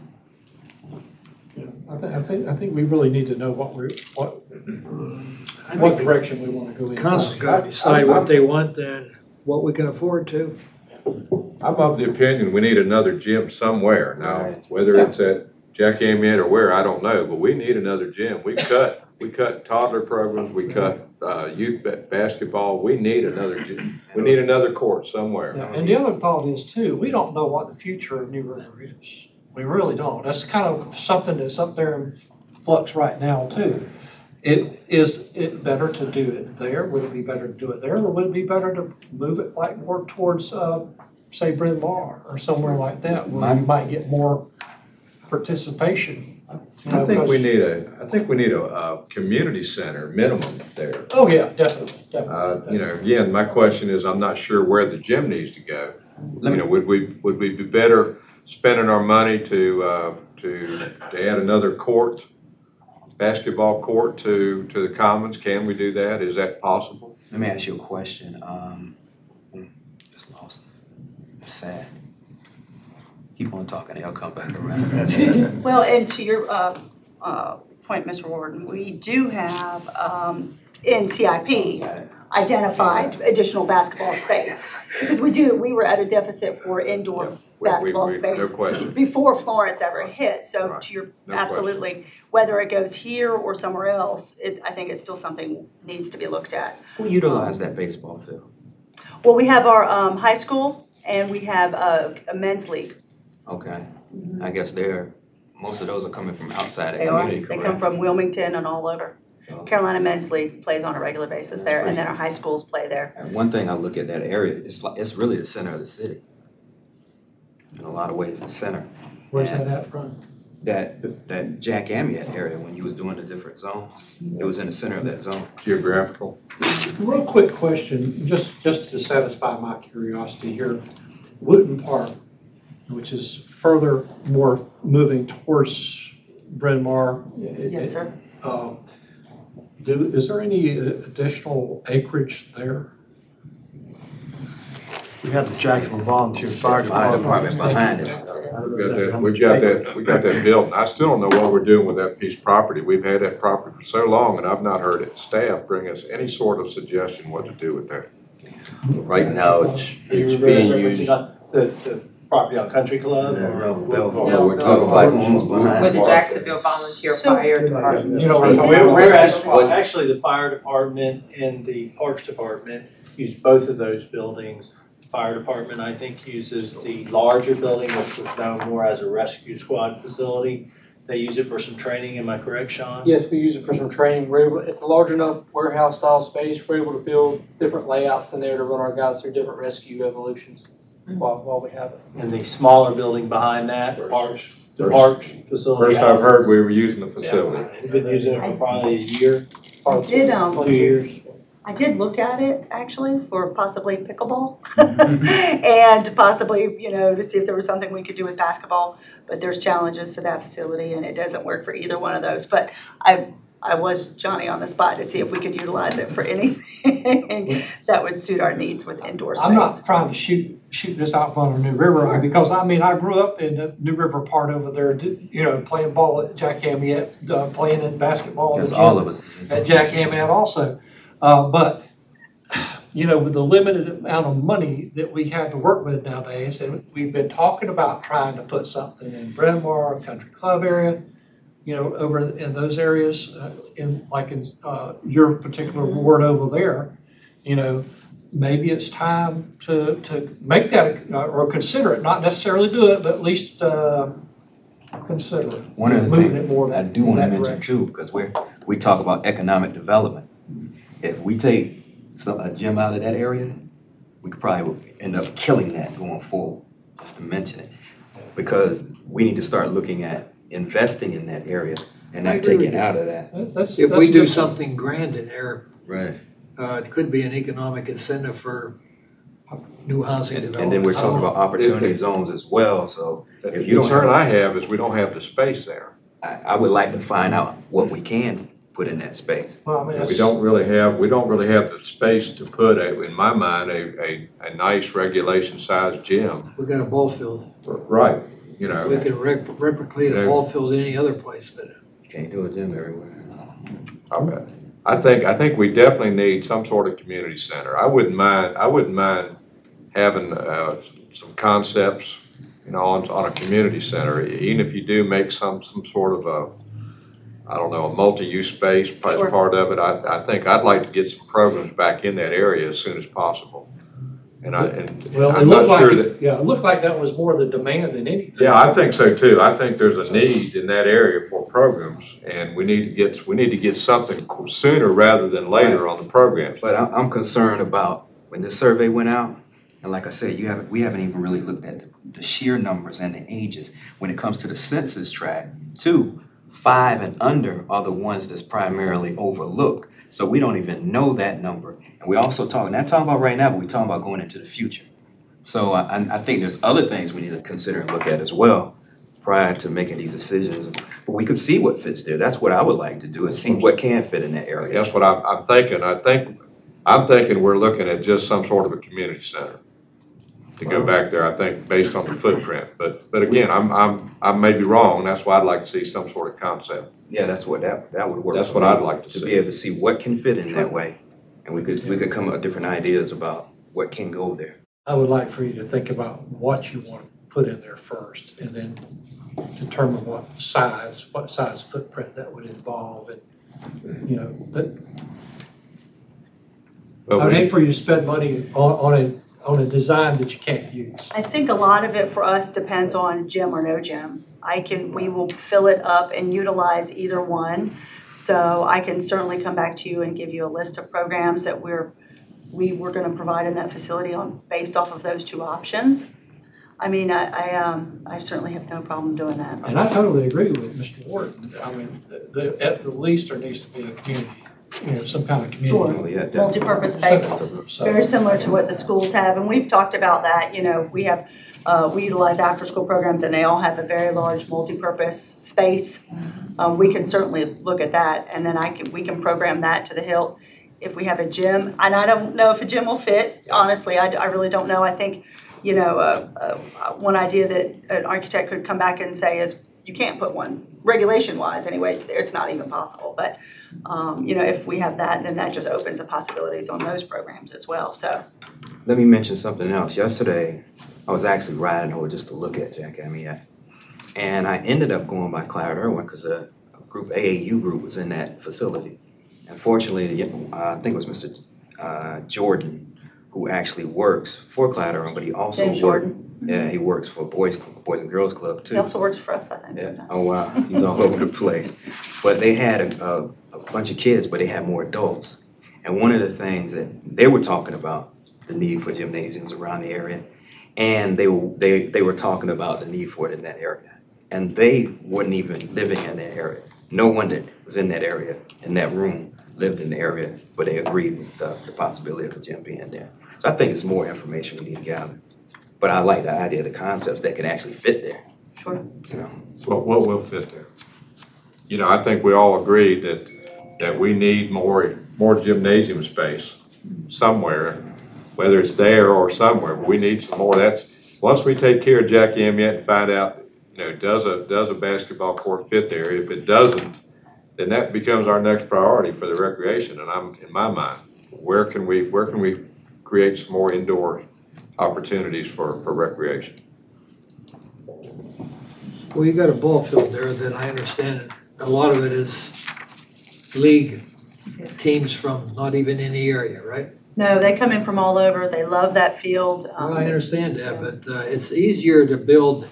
Speaker 1: Yeah, I think, I think, I think we really need to know what we're, what, what direction we want to go in.
Speaker 2: council's gotta decide what they want, then what we can afford to.
Speaker 7: I'm of the opinion we need another gym somewhere. Now,
Speaker 3: Right.
Speaker 7: whether it's at Jack Amyette or where, I don't know, but we need another gym. We cut, we cut toddler programs, we cut, uh, youth ba- basketball. We need another gym. We need another court somewhere.
Speaker 1: Yeah, And the other thought is too, we don't know what the future of New River is. We really don't. That's kind of something that's up there in flux right now too. It, is it better to do it there? Would it be better to do it there? Or would it be better to move it like more towards, uh, say Brynn Marr or somewhere like that where you might get more participation? you know,
Speaker 7: I think we need a, I think we need a, a community center minimum there.
Speaker 1: Oh, yeah, definitely,
Speaker 7: Uh,
Speaker 1: definitely.
Speaker 7: you know, again, my question is, I'm not sure where the gym needs to go. You know, would we, would we be better spending our money to, uh, to, to add another court, basketball court to, to the commons? Can we do that? Is that possible?
Speaker 3: Let me ask you a question. Um, just lost. it. Sad. Keep on talking, I'll come back around.
Speaker 10: Well, and to your uh, uh, point, Mr. Warden, we do have um, in CIP identified additional basketball space. Because we do, we were at a deficit for indoor
Speaker 7: We- we-
Speaker 10: basketball
Speaker 7: we- No
Speaker 10: space
Speaker 7: question.
Speaker 10: before Florence ever hit. So
Speaker 7: Right.
Speaker 10: to your,
Speaker 7: No question.
Speaker 10: absolutely, whether it goes here or somewhere else, it, I think it's still something needs to be looked at.
Speaker 3: Who utilized that baseball field?
Speaker 10: Well, we have our um, high school and we have a a men's league.
Speaker 3: Okay, I guess they're, most of those are coming from outside the
Speaker 10: They are,
Speaker 3: community,
Speaker 10: they come from Wilmington and all over.
Speaker 3: So-
Speaker 10: Carolina Men's League plays on a regular basis there, and then our high schools play there.
Speaker 3: And one thing I look at that area, it's like, it's really the center of the city. In a lot of ways, the center.
Speaker 1: Where's that at from?
Speaker 3: That, that Jack Amyette area, when you was doing the different zones, it was in the center of that zone.
Speaker 7: Geographical.
Speaker 1: Real quick question, just, just to satisfy my curiosity here. Wooten Park, which is further more moving towards Brynn Marr. it-
Speaker 10: Yes, sir.
Speaker 1: uh, Do, is there any uh, additional acreage there?
Speaker 8: We have the Jacksonville Volunteer Fire
Speaker 3: Fire
Speaker 8: Department.
Speaker 3: department behind it.
Speaker 8: I don't
Speaker 7: We
Speaker 8: know
Speaker 7: got
Speaker 8: exactly how
Speaker 7: that, we
Speaker 8: much
Speaker 7: got
Speaker 8: acreage.
Speaker 7: that, we got that built. I still don't know what we're doing with that piece of property. We've had that property for so long and I've not heard it, staff bring us any sort of suggestion what to do with that.
Speaker 4: Right now, it's, it's being used.
Speaker 11: the, the property on Country Club or?
Speaker 3: No,
Speaker 11: No,
Speaker 3: we're talking about homes behind
Speaker 12: With the. Jacksonville Volunteer
Speaker 10: So-
Speaker 12: Fire Department.
Speaker 1: You know,
Speaker 11: We're, we're actually, actually, the fire department and the parks department use both of those buildings. Fire department, I think, uses the larger building, which was known more as a rescue squad facility. They use it for some training, am I correct, Sean?
Speaker 9: Yes, we use it for some training. We're able, it's a large enough warehouse style space. We're able to build different layouts in there to run our guys through different rescue evolutions while, while we have it.
Speaker 11: And the smaller building behind that, the parks, the
Speaker 7: First-
Speaker 11: parks facility.
Speaker 7: First I've heard we were using the facility.
Speaker 11: We've been using it for probably a year,
Speaker 10: I did, um,
Speaker 11: two years.
Speaker 10: I did look at it actually for possibly pickleball. And possibly, you know, to see if there was something we could do with basketball. But there's challenges to that facility and it doesn't work for either one of those. But I, I was Johnny on the spot to see if we could utilize it for anything that would suit our needs with indoor space.
Speaker 1: I'm not trying to shoot, shoot this out on New River, because I mean, I grew up in the New River part over there, you know, playing ball at Jack Amyette, uh, playing in basketball. in
Speaker 3: Because all
Speaker 1: gym
Speaker 3: of us.
Speaker 1: At Jack Amyette also. Uh, but, you know, with the limited amount of money that we have to work with nowadays, and we've been talking about trying to put something in Brynn Marr Country Club area, you know, over in those areas, uh, in, like in, uh, your particular ward over there, you know, maybe it's time to, to make that, uh, or consider it, not necessarily do it, but at least, uh, consider it.
Speaker 3: One of the
Speaker 1: Moving
Speaker 3: things
Speaker 1: it more
Speaker 3: I
Speaker 1: that,
Speaker 3: do wanna mention
Speaker 1: direction.
Speaker 3: too, because we're, we talk about economic development. If we take some, a gym out of that area, we could probably end up killing that going forward, just to mention it. Because we need to start looking at investing in that area and
Speaker 2: I
Speaker 3: not
Speaker 2: agree with
Speaker 3: taking
Speaker 2: you.
Speaker 3: out of that.
Speaker 1: That's- that's-
Speaker 2: If
Speaker 1: that's
Speaker 2: we do
Speaker 1: good.
Speaker 2: something grand in there,
Speaker 3: Right.
Speaker 2: uh, it could be an economic incentive for new housing
Speaker 3: And,
Speaker 2: development.
Speaker 3: and then we're talking
Speaker 2: I
Speaker 3: about opportunity zones as well, so
Speaker 7: The
Speaker 3: if you don't
Speaker 7: concern
Speaker 3: have,
Speaker 7: I have is we don't have the space there.
Speaker 3: I, I would like to find out what we can put in that space.
Speaker 1: Well, I mean,
Speaker 7: We
Speaker 1: that's-
Speaker 7: don't really have, we don't really have the space to put a, in my mind, a, a, a nice regulation sized gym.
Speaker 2: know. We got a ball field.
Speaker 7: Right, you know.
Speaker 2: We can rep- replicate a
Speaker 7: Yeah.
Speaker 2: ball field any other place, but
Speaker 3: Can't do a gym everywhere.
Speaker 7: I I think, I think we definitely need some sort of community center. I wouldn't mind, I wouldn't mind having, uh, some concepts, you know, on, on a community center. Even if you do make some, some sort of a, I don't know, a multi-use space as
Speaker 10: Sure.
Speaker 7: part of it, I, I think I'd like to get some programs back in that area as soon as possible. And I, and
Speaker 1: Well, it
Speaker 7: I'm not
Speaker 1: looked
Speaker 7: sure
Speaker 1: like,
Speaker 7: that.
Speaker 1: it- yeah, it looked like that was more the demand than anything.
Speaker 7: Yeah, I think so too. I think there's a need in that area for programs, and we need to get, we need to get something sooner rather than later on the programs.
Speaker 3: But I'm, I'm concerned about when this survey went out, and like I said, you haven't, we haven't even really looked at the, the sheer numbers and the ages. When it comes to the census tract, two, five and under are the ones that's primarily overlooked. So we don't even know that number. And we also talking, not talking about right now, but we're talking about going into the future. So I, I I think there's other things we need to consider and look at as well prior to making these decisions. But we could see what fits there. That's what I would like to do, is see what can fit in that area.
Speaker 7: That's what I'm, I'm thinking. I think, I'm thinking we're looking at just some sort of a community center to go back there, I think, based on the footprint. But, but again, I'm, I'm, I may be wrong, that's why I'd like to see some sort of concept.
Speaker 3: Yeah, that's what, that, that would work.
Speaker 7: That's what I'd like to
Speaker 3: To
Speaker 7: see.
Speaker 3: be able to see what can fit in that way. And we could, we could come up with different ideas about what can go there.
Speaker 1: I would like for you to think about what you want to put in there first and then determine what size, what size footprint that would involve and, you know, but
Speaker 7: But
Speaker 1: I would
Speaker 7: we-
Speaker 1: hate for you to spend money on, on a, on a design that you can't use.
Speaker 10: I think a lot of it for us depends on gym or no gym. I can, we will fill it up and utilize either one. So I can certainly come back to you and give you a list of programs that we're, we were gonna provide in that facility on, based off of those two options. I mean, I, I, um, I certainly have no problem doing that.
Speaker 1: And I totally agree with Mr. Wharton. I mean, the- the, at the least, there needs to be a community, you know, some kind of community.
Speaker 10: Sure.
Speaker 3: Oh, yeah, definitely.
Speaker 10: Multipurpose space.
Speaker 1: So-
Speaker 10: Very similar to what the schools have, and we've talked about that, you know, we have, uh, we utilize after-school programs and they all have a very large multipurpose space. Um, we can certainly look at that, and then I can, we can program that to the hilt. If we have a gym, and I don't know if a gym will fit, honestly, I, I really don't know, I think, you know, uh, uh, one idea that an architect could come back and say is, you can't put one, regulation-wise anyways, it's not even possible, but, um, you know, if we have that, then that just opens the possibilities on those programs as well, so.
Speaker 3: Let me mention something else. Yesterday, I was actually riding over just to look at Jack Amyette. And I ended up going by Clyde Erwin because a a group, AAU group was in that facility. Unfortunately, the, uh, I think it was Mr. uh, Jordan, who actually works for Clyde Erwin, but he also worked.
Speaker 10: Jordan.
Speaker 3: Yeah, mm-hmm. he works for Boys, Boys and Girls Club too.
Speaker 10: He also works for us, I think,
Speaker 3: Yeah.
Speaker 10: sometimes.
Speaker 3: Oh, wow, he's all over the place. But they had a, a, a bunch of kids, but they had more adults. And one of the things that they were talking about, the need for gymnasiums around the area. And they were, they, they were talking about the need for it in that area. And they weren't even living in that area. No one that was in that area, in that room, lived in the area, but they agreed with the, the possibility of the gym being there. So I think it's more information we need to gather. But I like the idea, of the concepts that can actually fit there,
Speaker 10: Sure.
Speaker 3: you know?
Speaker 7: What, what will fit there? You know, I think we all agree that, that we need more, more gymnasium space somewhere, whether it's there or somewhere, but we need some more. That's, once we take care of Jackie Amyette and find out, you know, does a, does a basketball court fit there? If it doesn't, then that becomes our next priority for the recreation, and I'm, in my mind, where can we, where can we create some more indoor opportunities for, for recreation?
Speaker 2: Well, you got a ball field there that I understand, a lot of it is league teams from not even in the area, right?
Speaker 10: No, they come in from all over, they love that field. um,
Speaker 2: Well, I understand that, but uh, it's easier to build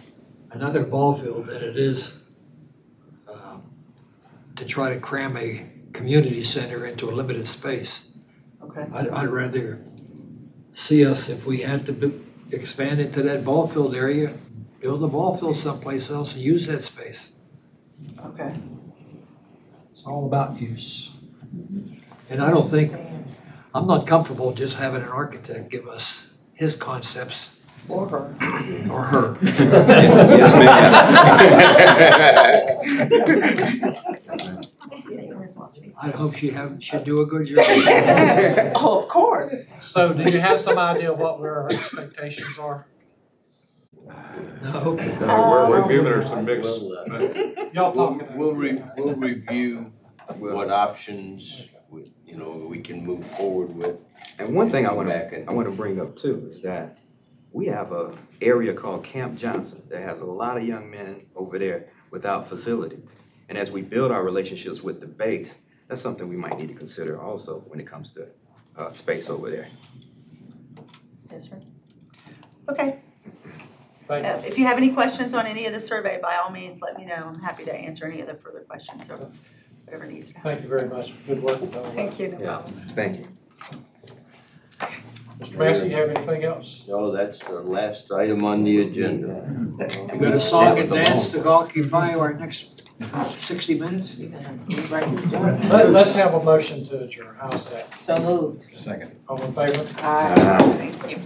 Speaker 2: another ball field than it is um, to try to cram a community center into a limited space.
Speaker 10: Okay,
Speaker 2: I'd, I'd rather see us, if we had to bu- expand into that ball field area, build a ball field someplace else and use that space.
Speaker 10: okay.
Speaker 1: It's all about use.
Speaker 2: And I don't think, I'm not comfortable just having an architect give us his concepts
Speaker 12: Or her.
Speaker 2: or her.
Speaker 3: Yes,
Speaker 2: I hope she have, should do a good job.
Speaker 12: Oh, of course.
Speaker 1: So do you have some idea what our expectations are?
Speaker 2: No.
Speaker 7: No, We're, we're giving her some mixed,
Speaker 4: We'll, uh,
Speaker 1: Y'all
Speaker 4: We'll,
Speaker 1: talking?
Speaker 4: we'll re, we'll review what options, we- you know, we can move forward with.
Speaker 3: And one thing I want
Speaker 4: Back
Speaker 3: to,
Speaker 4: and-
Speaker 3: I want to bring up too is that we have a area called Camp Johnson that has a lot of young men over there without facilities. And as we build our relationships with the base, that's something we might need to consider also when it comes to, uh, space over there.
Speaker 10: Yes, sir. Okay,
Speaker 1: Thank
Speaker 10: uh, if you have any questions on any of the survey, by all means, let me know. I'm happy to answer any other further questions or whatever needs to happen.
Speaker 1: Thank you very much. Good work. with.
Speaker 10: Thank you.
Speaker 3: Yeah, thank you.
Speaker 1: Mr. Massey, you have anything else?
Speaker 4: No, that's the last item on the agenda.
Speaker 2: You got a song and dance to occupy our next sixty minutes?
Speaker 1: Let, let's have a motion to adjourn. How's that?
Speaker 12: So moved. Second.
Speaker 1: All in favor?
Speaker 12: Aye.
Speaker 10: Thank you.